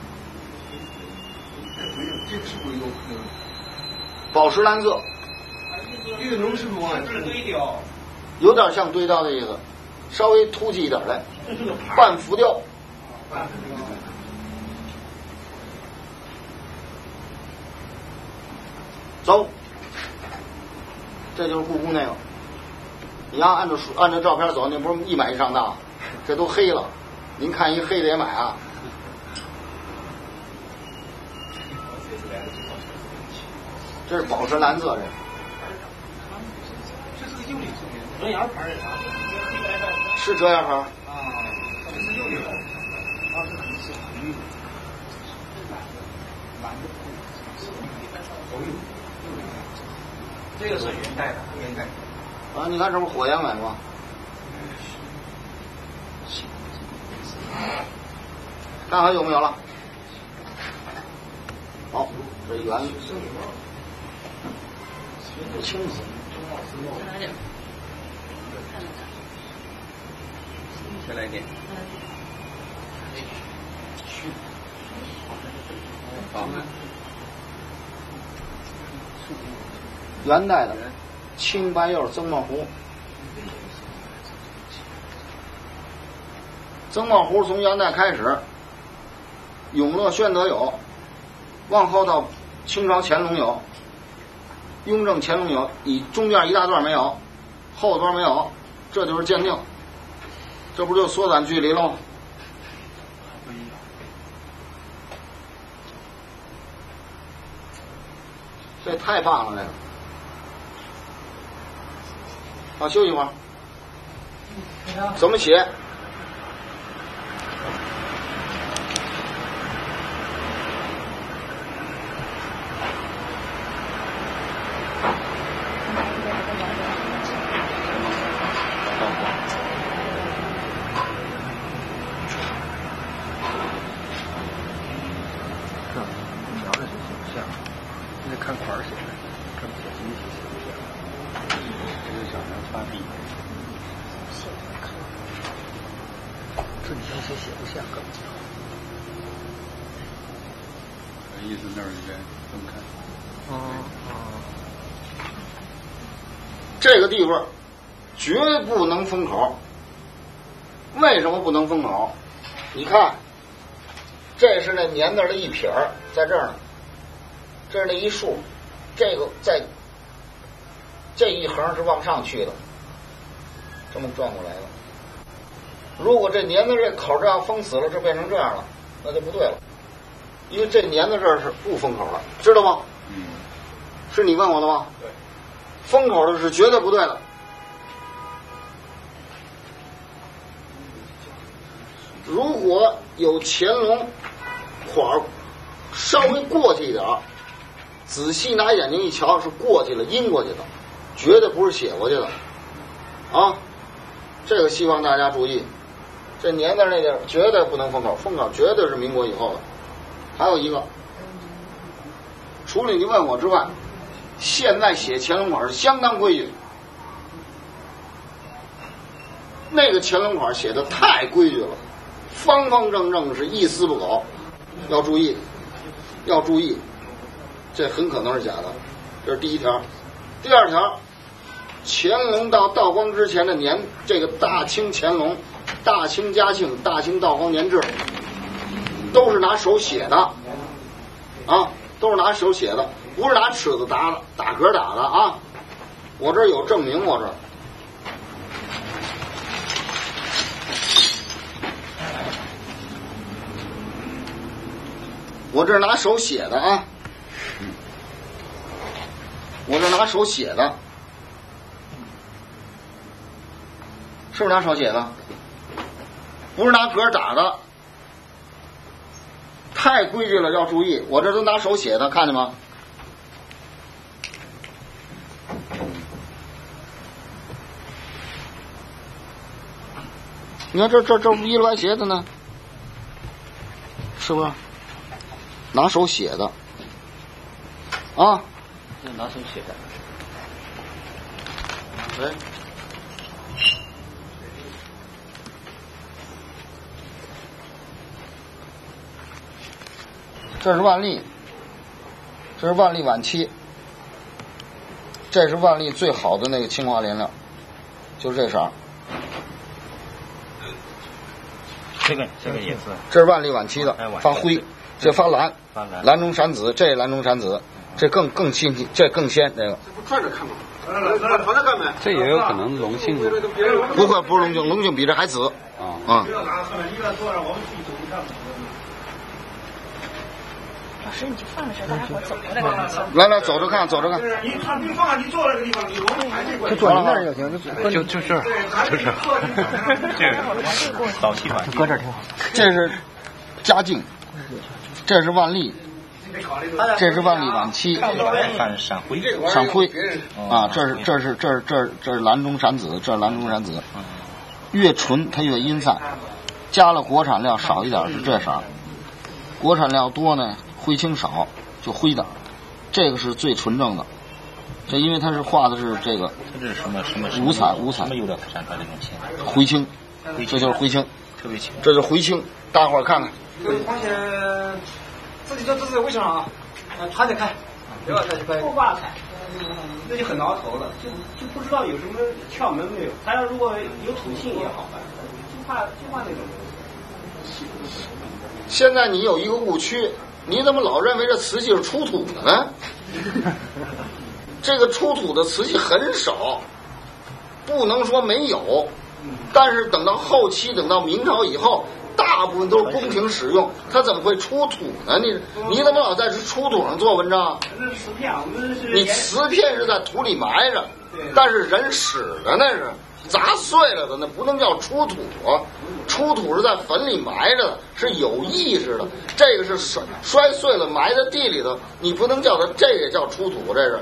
宝石蓝色，这个能是不？是堆雕，有点像堆雕的意思，稍微凸起一点来，半浮雕。走，这就是故宫那个。你要按照书按照照片走，那不是一买一上当，这都黑了。您看一黑的也买啊？这是宝石蓝色，这这是个釉里做的，轮牙牌儿的啊，是这样牌。啊，这是釉里的，啊，这很细很蓝的这个是元代的，元代。啊，你看这不是火焰纹吗？看还有没有了？好，这圆。不清楚。再来一点。好，元代的青白釉曾茂壶，曾茂壶从元代开始，永乐、宣德有，往后到清朝乾隆有，雍正、乾隆有，你中间一大段没有，后段没有，这就是鉴定，这不就缩短距离喽？这太棒了，这个。好，休息会儿。怎么写？描着就写不像，你得看款儿写的，看写怎么写写不像。这个小孩发笔，这你要写写不像更不好。意思那儿应该分开。哦哦，这个地方绝不能封口。为什么不能封口？你看，那年字的一撇儿，在这儿呢，这是那一竖，这个在这一横是往上去的，这么转过来的。如果这年字这口这样封死了，这变成这样了，那就不对了，因为这年字这儿是不封口了，知道吗？嗯，是你问我的吗？对。封口的是绝对不对的。如果有乾隆款儿稍微过去一点儿，仔细拿眼睛一瞧，是过去了，阴过去的，绝对不是写过去的。啊，这个希望大家注意，这年字那地儿绝对不能封口，封口绝对是民国以后的。还有一个，除了你问我之外，现在写乾隆款是相当规矩。那个乾隆款写的太规矩了，方方正正是一丝不苟，要注意，要注意，这很可能是假的。这是第一条，第二条，乾隆到道光之前的年，这个大清乾隆、大清嘉庆、大清道光年制，都是拿手写的，啊，都是拿手写的，不是拿尺子打的，打格打的啊。我这有证明，我这我这拿手写的啊，我这拿手写的，是不是拿手写的？不是拿格打的，太规矩了，要注意。我这都拿手写的，看见吗？你看这这这不一歪斜的呢？是不是？拿手写的啊？那拿手写的。喂，这是万历，这是万历晚期，这是万历最好的那个青花颜料，就是这色儿。这个这个颜色这是万历晚期的发灰，这发蓝，发蓝蓝中闪紫，这是蓝中闪紫，这更更新，这更鲜，这个这不转着看吗？这也有可能龙庆的不会不是龙井，龙井比这还紫啊。啊。老师，你就放的时候，大家伙走着来。来来，走着看，走着看。你他你放你坐那个地方，你龙排这块就坐您那儿就行，就就这儿，就这儿。这个早期晚期搁这儿挺好。这是嘉靖，这是万历，这是万历晚期，看闪灰。闪灰啊，这是这是这是这是这是蓝中闪紫，这是蓝中闪紫，越纯它越阴散，加了国产料少一点是这色儿，国产料多呢灰青少就灰的，这个是最纯正的，这因为它是画的是这个这是什么什么五彩五彩？灰青，这就是灰青，特别清。这是灰青，大伙儿看看。这个光线自己做自己的微商啊，趴着看，不要再去拍。后挂彩，那就很挠头了，就就不知道有什么窍门没有。他要如果有土性也好办，就怕就怕那种。现在你有一个误区，你怎么老认为这瓷器是出土的呢？这个出土的瓷器很少，不能说没有，但是等到后期，等到明朝以后，大部分都是宫廷使用，它怎么会出土呢？你你怎么老在这出土上做文章？那是瓷片，我们是你瓷片是在土里埋着，但是人使的那是砸碎了的，那不能叫出土。出土是在坟里埋着的，是有意识的。这个是摔摔碎了埋在地里头，你不能叫它这也叫出土，这是，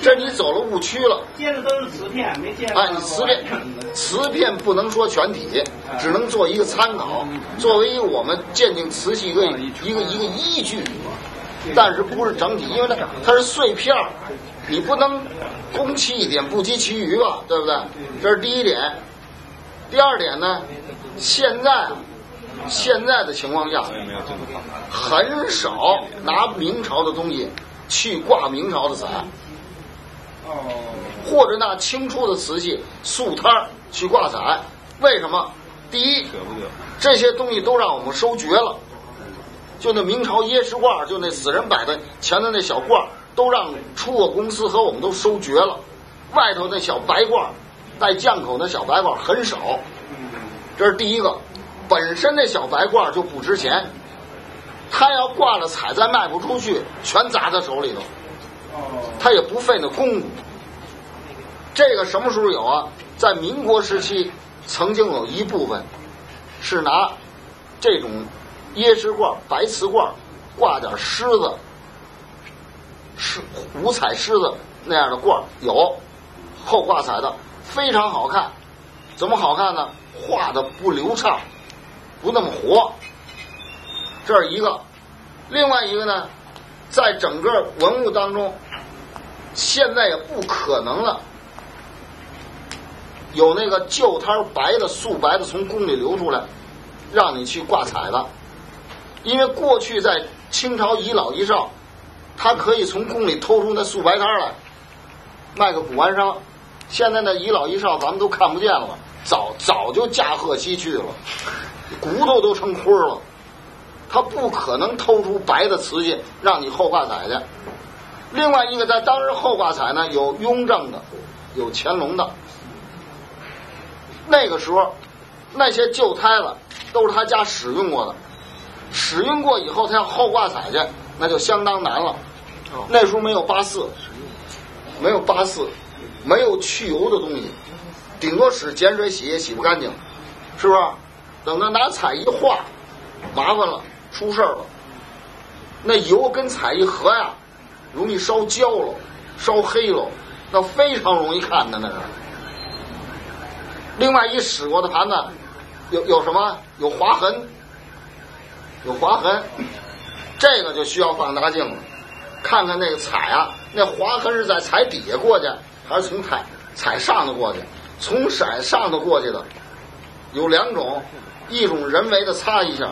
这你走了误区了。见的都是瓷片，没见哎，你瓷片，瓷片不能说全体，只能做一个参考，作为我们鉴定瓷器一个一个一个依据，但是不是整体，因为它它是碎片儿，你不能攻其一点不及其余吧，对不对？这是第一点。第二点呢，现在现在的情况下，很少拿明朝的东西去挂明朝的彩。或者拿清初的瓷器素摊去挂彩，为什么？第一，这些东西都让我们收绝了，就那明朝椰石罐，就那死人摆在前头那小罐儿，都让出货公司和我们都收绝了。外头那小白罐，带酱口那小白罐很少，这是第一个。本身那小白罐就不值钱，他要挂了彩再卖不出去，全砸他手里头。他也不费那功夫。这个什么时候有啊？在民国时期，曾经有一部分是拿这种椰汁罐、白瓷罐挂点狮子、狮五彩狮子那样的罐儿有后挂彩的，非常好看。怎么好看呢？画的不流畅，不那么活。这是一个。另外一个呢，在整个文物当中，现在也不可能了。有那个旧摊白的素白的从宫里流出来，让你去挂彩的，因为过去在清朝遗老遗少，他可以从宫里偷出那素白摊儿来，卖给古玩商。现在那遗老遗少咱们都看不见了，早早就驾鹤西去了，骨头都成灰了。他不可能偷出白的瓷器让你后挂彩去。另外一个，在当时后挂彩呢，有雍正的，有乾隆的。那个时候，那些旧胎子都是他家使用过的，使用过以后，他要后挂彩去，那就相当难了。那时候没有八四，没有八四，没有去油的东西，顶多使碱水洗也洗不干净，是不是？等到拿彩一化，麻烦了，出事儿了。那油跟彩一合呀，容易烧焦了，烧黑了，那非常容易看的那是。另外一使过的盘子，有有什么？有划痕，有划痕，这个就需要放大镜了，看看那个彩啊，那划痕是在彩底下过去，还是从彩彩上头过去？从色上头过去的有两种，一种人为的擦一下，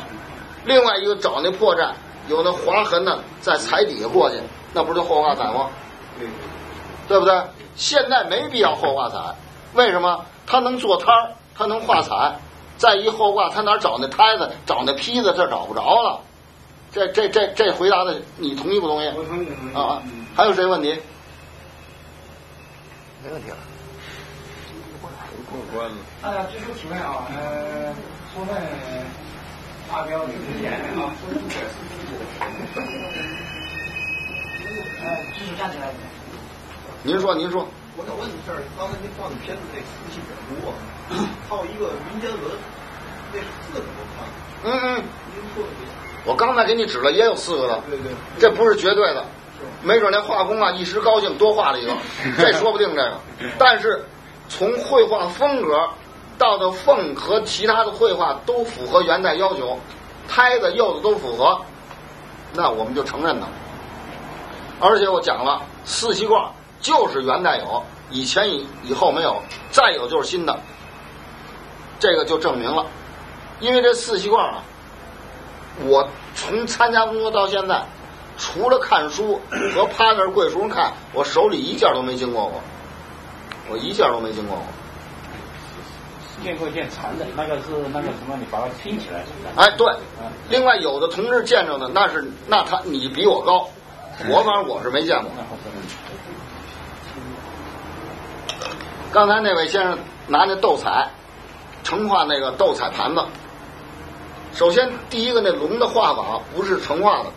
另外一个找那破绽，有那划痕呢，在彩底下过去，那不就后画彩吗？对不对？现在没必要后画彩，为什么？他能做摊儿，他能画彩，再一后挂，他哪找那胎子，找那坯子，这找不着了。这这这这回答的，你同意不同意？我同意。啊，还有谁问题？没问题了。过关了。大家举手提问啊，呃，说问发表这个言论啊，说问这呃，举手站起来。您说，您说。我想问一下，刚才您放的片子那四期人物啊，套一个云间文，那是四个我看。嗯嗯，您说的我刚才给你指了，也有四个的，对对，这不是绝对的，没准那画工啊一时高兴多画了一个，这说不定这个。但是从绘画风格到的凤和其他的绘画都符合元代要求，胎子釉子都符合，那我们就承认它。而且我讲了，四喜罐就是元代有，以前以以后没有，再有就是新的，这个就证明了，因为这四喜罐啊。我从参加工作到现在，除了看书和趴那儿跪书上看，我手里一件都没经过过，我一件都没经过过。见过见长的，那个是那个什么，你把它拼起来。哎，对。另外，有的同志见着呢，那是那他你比我高，我反正我是没见过。刚才那位先生拿那斗彩盛化那个斗彩盘子。首先，第一个那龙的画法不是成画的。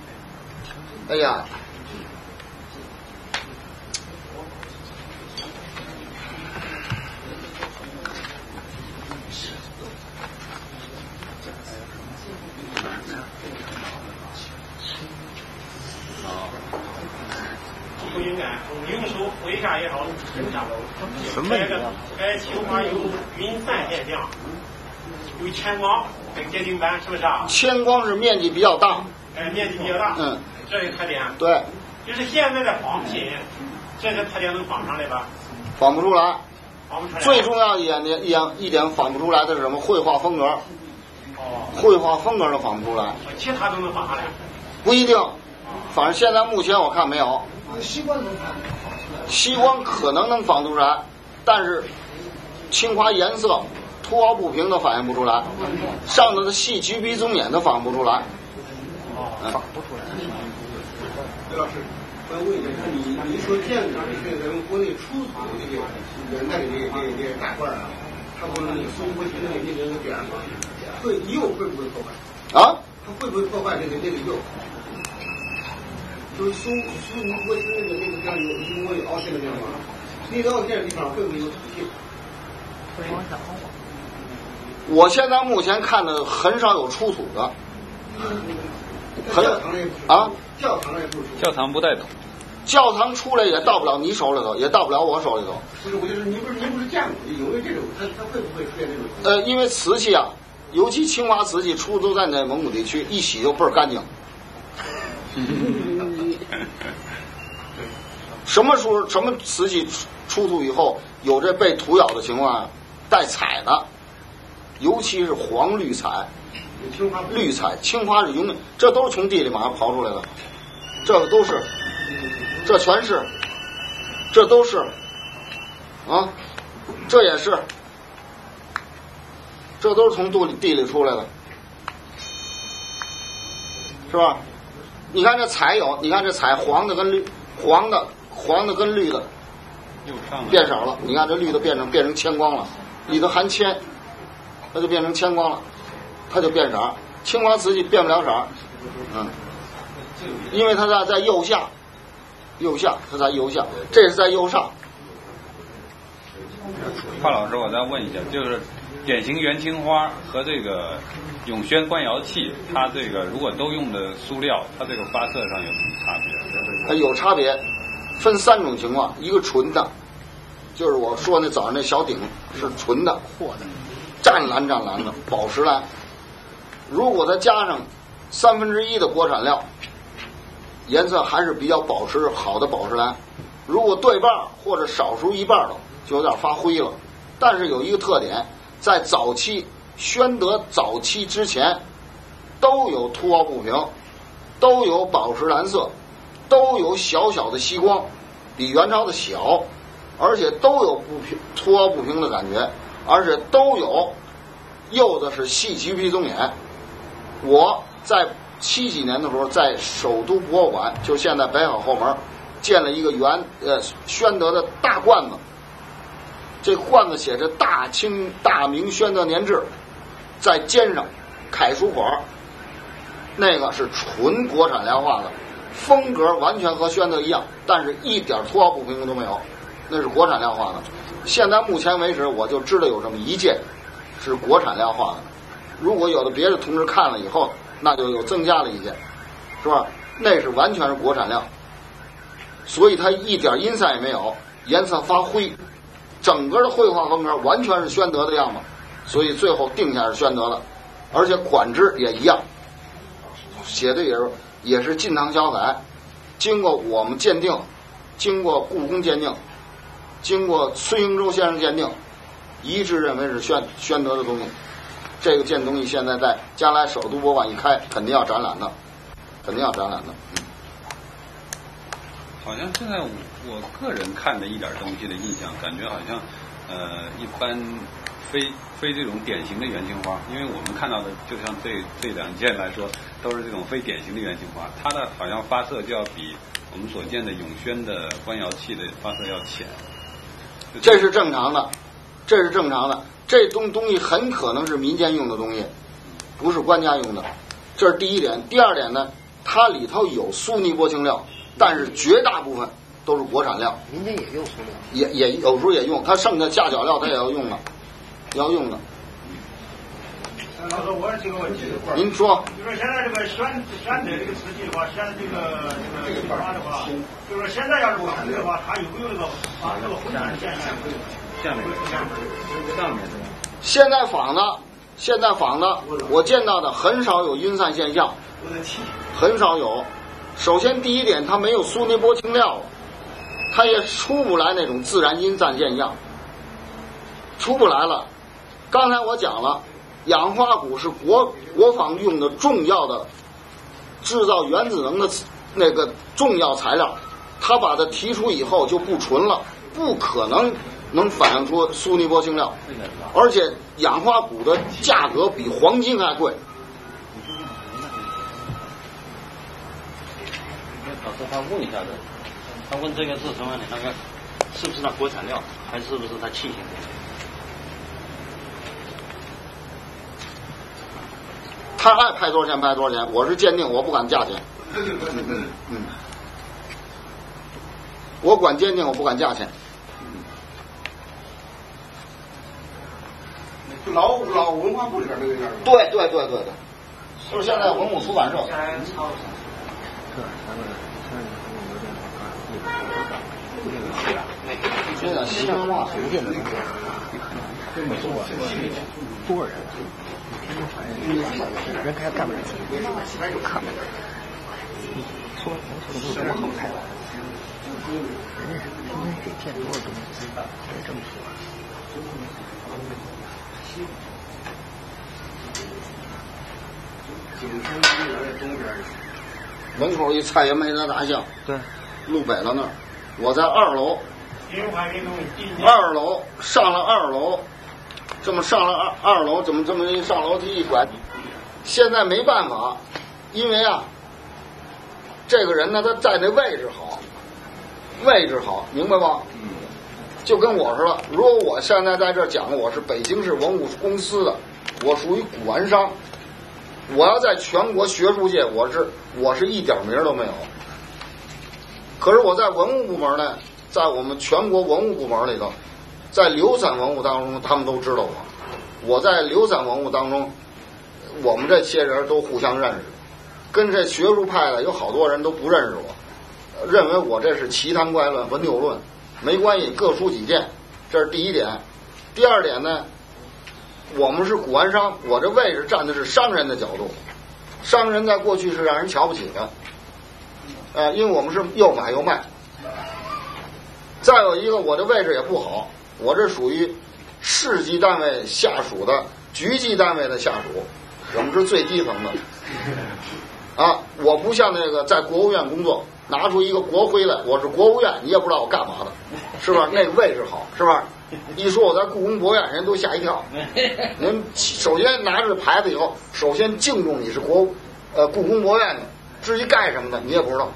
哎呀，不应该用手挥下也好。什么这个哎，青花有云散现象，有铅光，这个结晶板是不是啊？铅光是面积比较大，哎，面积比较大，嗯，这有特点。对，就是现在的仿品，这个特点能仿上来吧？仿不出来。仿不出来。最重要一点一点一点仿不出来的是什么？绘画风格。哦。绘画风格都仿不出来。其他都能仿上来。不一定，反正现在目前我看没有。西光能仿西光可能能仿出来，但是青花颜色凸凹不平都反映不出来，上头的细橘鼻棕眼都仿不出来。哦，仿不出来。刘老师，我要问一下，你你所见的这个咱们国内出土的这个元代的这个这个这个大罐啊，它不是那个松柏体那个那个点吗？会釉会不会破坏？啊？它会不会破坏这个这个釉？就是苏苏泥波形那个那个地方有有没有凹陷的地方？那个凹陷的地方会不会有土性？我现在目前看的很少有出土的，很教堂那啊，教堂那不出教堂不带土，教堂出来也到不了你手里头，也到不了我手里头。不是，我就是您不是您不是见过有没有这种？它它会不会出现这种？呃，因为瓷器啊，尤其青花瓷器出都在那蒙古地区，一洗就倍儿干净。什么时候什么瓷器出出土以后有这被土咬的情况啊？带彩的，尤其是黄绿彩、绿。彩、青花是永远，这都是从地里马上刨出来的，这个都是，这全是，这都是，啊，这也是，这都是从肚里地里出来的，是吧？你看这彩有，你看这彩黄的跟绿，黄的黄的跟绿的又上来变少了，你看这绿的变成变成铅光了，里头含铅，它就变成铅光了，它就变色。青花瓷器变不了色，嗯，因为它在在右下，右下，它在右下，这是在右上。范老师，我再问一下，就是典型元青花和这个永宣官窑器，它这个如果都用的塑料，它这个发色上有什么差别？它有差别，分三种情况，一个纯的，就是我说那早上那小鼎是纯的，货的，湛蓝湛蓝的宝石蓝。如果再加上三分之一的国产料，颜色还是比较保持好的宝石蓝。如果对半或者少数一半了，就有点发灰了。但是有一个特点，在早期宣德早期之前，都有凸凹不平，都有宝石蓝色，都有小小的吸光，比元朝的小，而且都有不平凸凹不平的感觉，而且都有釉的是细橘皮棕眼。我在七几年的时候，在首都博物馆，就现在北海后门。建了一个元呃宣德的大罐子，这罐子写着“大清大明宣德年制”，在肩上楷书款那个是纯国产料画的，风格完全和宣德一样，但是一点凸凹不平都没有，那是国产料画的。现在目前为止，我就知道有这么一件是国产料画的。如果有的别的同志看了以后，那就又增加了一件，是吧？那是完全是国产料。所以它一点阴散也没有，颜色发灰，整个的绘画风格完全是宣德的样子，所以最后定下是宣德的，而且款制也一样，写的也是也是晋唐小彩，经过我们鉴定，经过故宫鉴定，经过崔英洲先生鉴定，一致认为是宣宣德的东西。这个件东西现在在将来首都博物馆一开，肯定要展览的，肯定要展览的。嗯好像现在我我个人看的一点东西的印象，感觉好像呃一般非非这种典型的元青花，因为我们看到的就像这这两件来说，都是这种非典型的元青花，它的好像发色就要比我们所见的永宣的官窑器的发色要浅。这是正常的，这是正常的，这东东西很可能是民间用的东西，不是官家用的，这是第一点。第二点呢，它里头有苏尼波青料。但是绝大部分都是国产料，民间也用苏料，也也有时候也用，它剩下下脚料它也要用的，要用的。老师，我有几个问题。您说。就说现在这个选选择这个瓷器的话，选这个这个花的话，就说现在要是仿的话，它有没有那个把这个混染现象？下面上面现在仿的，现在仿的，我见到的很少有阴散现象，很少有。首先，第一点，它没有苏尼波青料，它也出不来那种自然阴散现象，出不来了。刚才我讲了，氧化钴是国国防用的重要的制造原子能的那个重要材料，它把它提出以后就不纯了，不可能能反映出苏尼波青料，而且氧化钴的价格比黄金还贵。老师他问一下子，他问这个是什么你？那个是不是他国产料，还是不是他器型？他爱拍多少钱拍多少钱，我是鉴定，我不管价钱。嗯嗯，我管鉴定，我不管价钱。老老文化部里边那个样对对对对对，就是现在文物出版社。现在西方话随便人，人开干不了，就看不了。说说的都是我好看的，人家今天给见多少东西，别这么说。景山公园的东边，门口一菜园梅子大巷，对，路北了那儿，我在二楼。二楼上了二楼，这么上了二二楼，怎么这么一上楼梯一拐？现在没办法，因为啊，这个人呢，他在的位置好，位置好，明白吧？就跟我似的，如果我现在在这讲，我是北京市文物公司的，我属于古玩商，我要在全国学术界，我是我是一点名都没有。可是我在文物部门呢。在我们全国文物部门里头，在流散文物当中，他们都知道我。我在流散文物当中，我们这些人都互相认识，跟这学术派的有好多人都不认识我，认为我这是奇谈怪论、文绉论，没关系，各抒己见，这是第一点。第二点呢，我们是古玩商，我这位置站的是商人的角度，商人在过去是让人瞧不起的，呃，因为我们是又买又卖。再有一个，我的位置也不好，我这属于市级单位下属的局级单位的下属，我们是最低层的。啊，我不像那个在国务院工作，拿出一个国徽来，我是国务院，你也不知道我干嘛的，是吧？那个位置好，是吧？一说我在故宫博物院，人都吓一跳。您首先拿着牌子以后，首先敬重你是国呃故宫博物院的，至于干什么的你也不知道。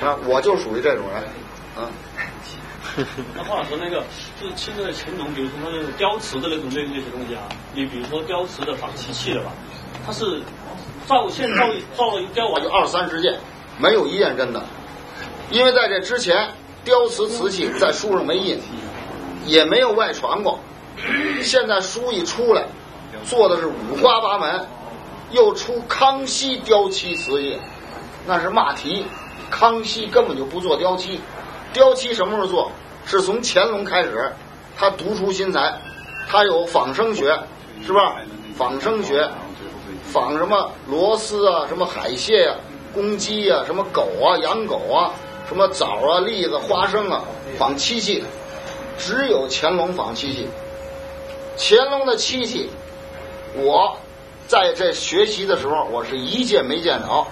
啊，我就属于这种人，啊。那话说那个，就是现在的乾隆，比如说那种雕瓷的那种那那些东西啊，你比如说雕瓷的仿漆器的吧，它是照现照照雕完就二三十件，没有一件真的，因为在这之前，雕瓷瓷器在书上没印，也没有外传过。现在书一出来，做的是五花八门，又出康熙雕漆瓷业，那是骂题。康熙根本就不做雕漆，雕漆什么时候做？是从乾隆开始，他独出心裁，他有仿生学，是吧？仿生学，仿什么螺丝啊，什么海蟹呀、公鸡呀、什么狗啊、养狗啊，什么枣啊、栗子、花生啊，仿漆器，只有乾隆仿漆器。乾隆的漆器，我在这学习的时候，我是一件没见着。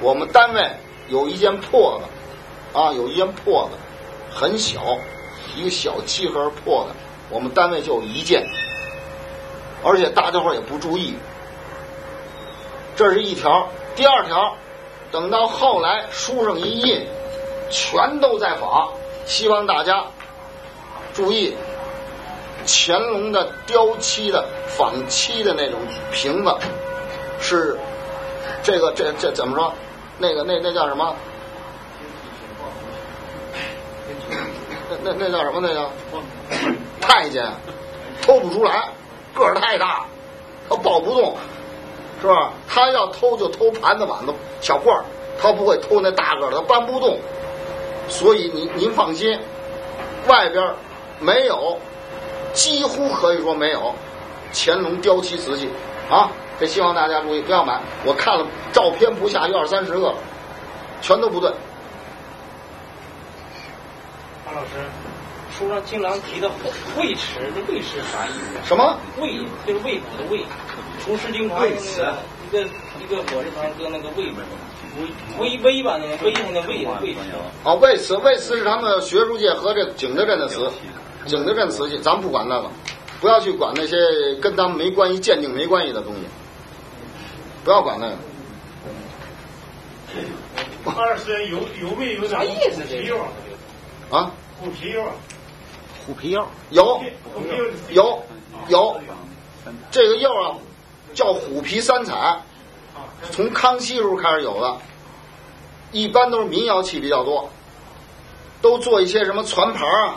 我们单位有一件破的，啊，有一件破的。很小，一个小漆盒破的，我们单位就一件，而且大家伙也不注意。这是一条，第二条，等到后来书上一印，全都在仿，希望大家注意，乾隆的雕漆的仿漆的那种瓶子是这个这这怎么说？那个那那叫什么？那那那叫什么？那叫太监，偷不出来，个儿太大，他抱不动，是吧？他要偷就偷盘子碗子小罐儿，他不会偷那大个儿，他搬不动。所以您您放心，外边没有，几乎可以说没有乾隆雕漆瓷器啊！这希望大家注意，不要买。我看了照片不下于二三十个，全都不对。老师，书上经常提的魏池，这魏是啥意思？什么？魏就是魏国的魏，《厨师经常》魏池，一个一个火字旁搁那个魏，魏魏吧，那个魏上的魏魏池。啊，魏瓷，魏瓷是他们学术界和这景德镇的词，景德镇瓷器，咱们不管那个，不要去管那些跟咱们没关系、鉴定没关系的东西，不要管那个。二是有有没有点啥意思？这啊？虎皮釉，虎皮釉有有有，这个釉啊叫虎皮三彩，从康熙时候开始有的，一般都是民窑器比较多，都做一些什么船盘啊、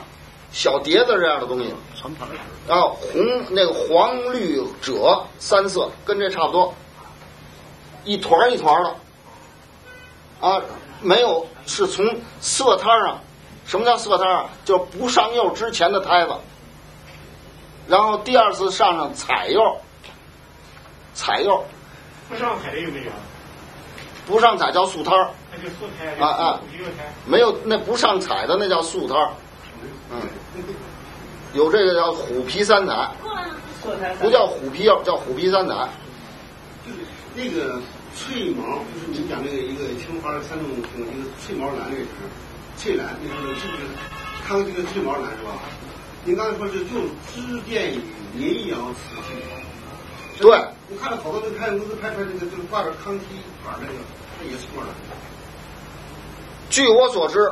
小碟子这样的东西。船盘啊，红那个黄绿赭三色，跟这差不多，一团一团的，啊，没有是从色摊上。什么叫色胎啊？就是不上釉之前的胎子，然后第二次上上彩釉，彩釉。不上彩的有没有？不上彩叫素胎儿。那就素胎。啊啊。没有那不上彩的那叫素胎儿。嗯。有这个叫虎皮三彩。不叫虎皮釉，叫虎皮三彩。就是那个翠毛，就是你讲那个一个青花三种，一个翠毛蓝那个是。翠兰，你说是不是康熙的翠毛兰是吧？您刚才说是用织电与民窑瓷器。对。我看了好多那个拍公司拍出来那个，就是挂着康熙牌那个，那也是翠毛兰。据我所知，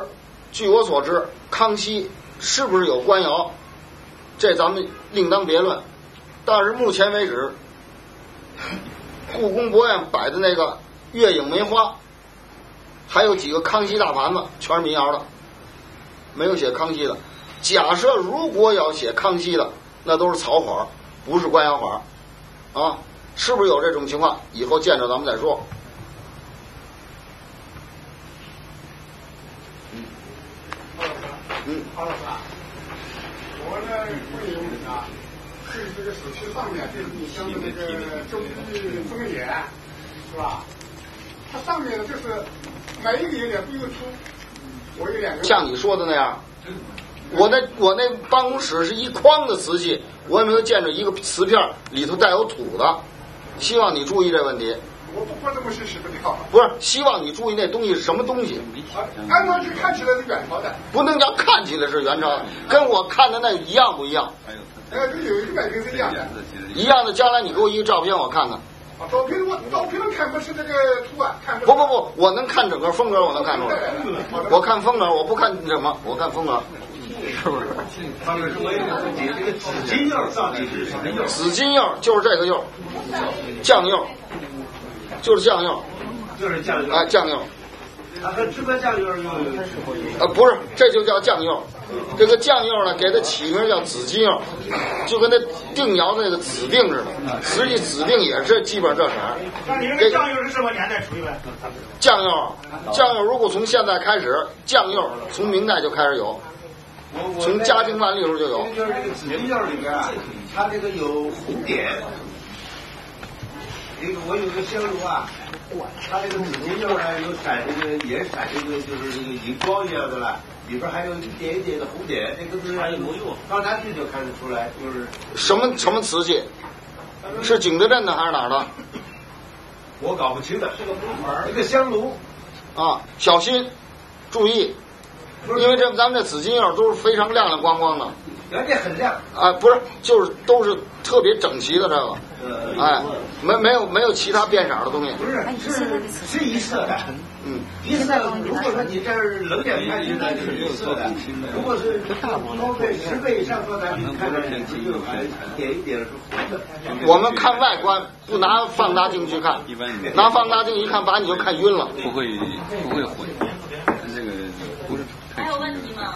据我所知，康熙是不是有官窑？这咱们另当别论。但是目前为止，故宫博物院摆的那个月影梅花。还有几个康熙大盘子，全是民窑的，没有写康熙的。假设如果要写康熙的，那都是草花，不是官窑花，啊，是不是有这种情况？以后见着咱们再说。嗯，嗯，好老师，我呢问一个问题啊，是这个手机上面，就是你像那个周日中野。是吧？它上面就是每一个有点不有粗，我有两个。像你说的那样，我那我那办公室是一筐的瓷器，我也没有见着一个瓷片里头带有土的。希望你注意这问题。我不管这么细洗不掉。不是，希望你注意那东西是什么东西。安装去看起来是元朝的。不能叫看起来是元朝的，跟我看的那一样不一样？哎，这有一个跟是一样的。一样的，将来你给我一个照片，我看看。啊，照片我照片看不是这个图案，看不不不，我能看整个风格，我能看出来。我看风格，我不看什么，我看风格。是不是？他们说这个紫金釉到底是什么釉？紫金釉就是这个釉，酱釉，就是酱釉，就是酱釉。哎，酱釉。它和芝麻酱釉有？呃，不是，这就叫酱釉。这个酱釉呢，给它起名叫紫金釉，就跟那定窑那个紫定似的。实际紫定也是基本上这色儿。那你这酱釉是什么年代出的？酱釉，酱釉如果从现在开始，酱釉从明代就开始有。从嘉靖万历时候就有。就是这个紫金釉里边啊，它这个有红点。这个我有个香炉啊，它那个紫金釉呢有闪这个也闪这个就是这个荧光一样的了，里边还有一点一点的红点，那个是还有模釉，刚拿去就看得出来，就是什么什么瓷器？是景德镇的还是哪儿的？我搞不清的，是个木牌，一个香炉啊，小心，注意。因为这咱们这紫金釉都是非常亮亮光光的，原件很亮啊，不是，就是都是特别整齐的这个，哎，没没有没有其他变色的东西，不是是是一色的，嗯，一色。如果说你这儿冷点看起来就是一色的，如果是高倍十倍以上说咱们看着整齐就还点一点是红的。我们看外观，不拿放大镜去看，拿放大镜一看，把你就看晕了，不会不会混，这个。还有问题吗？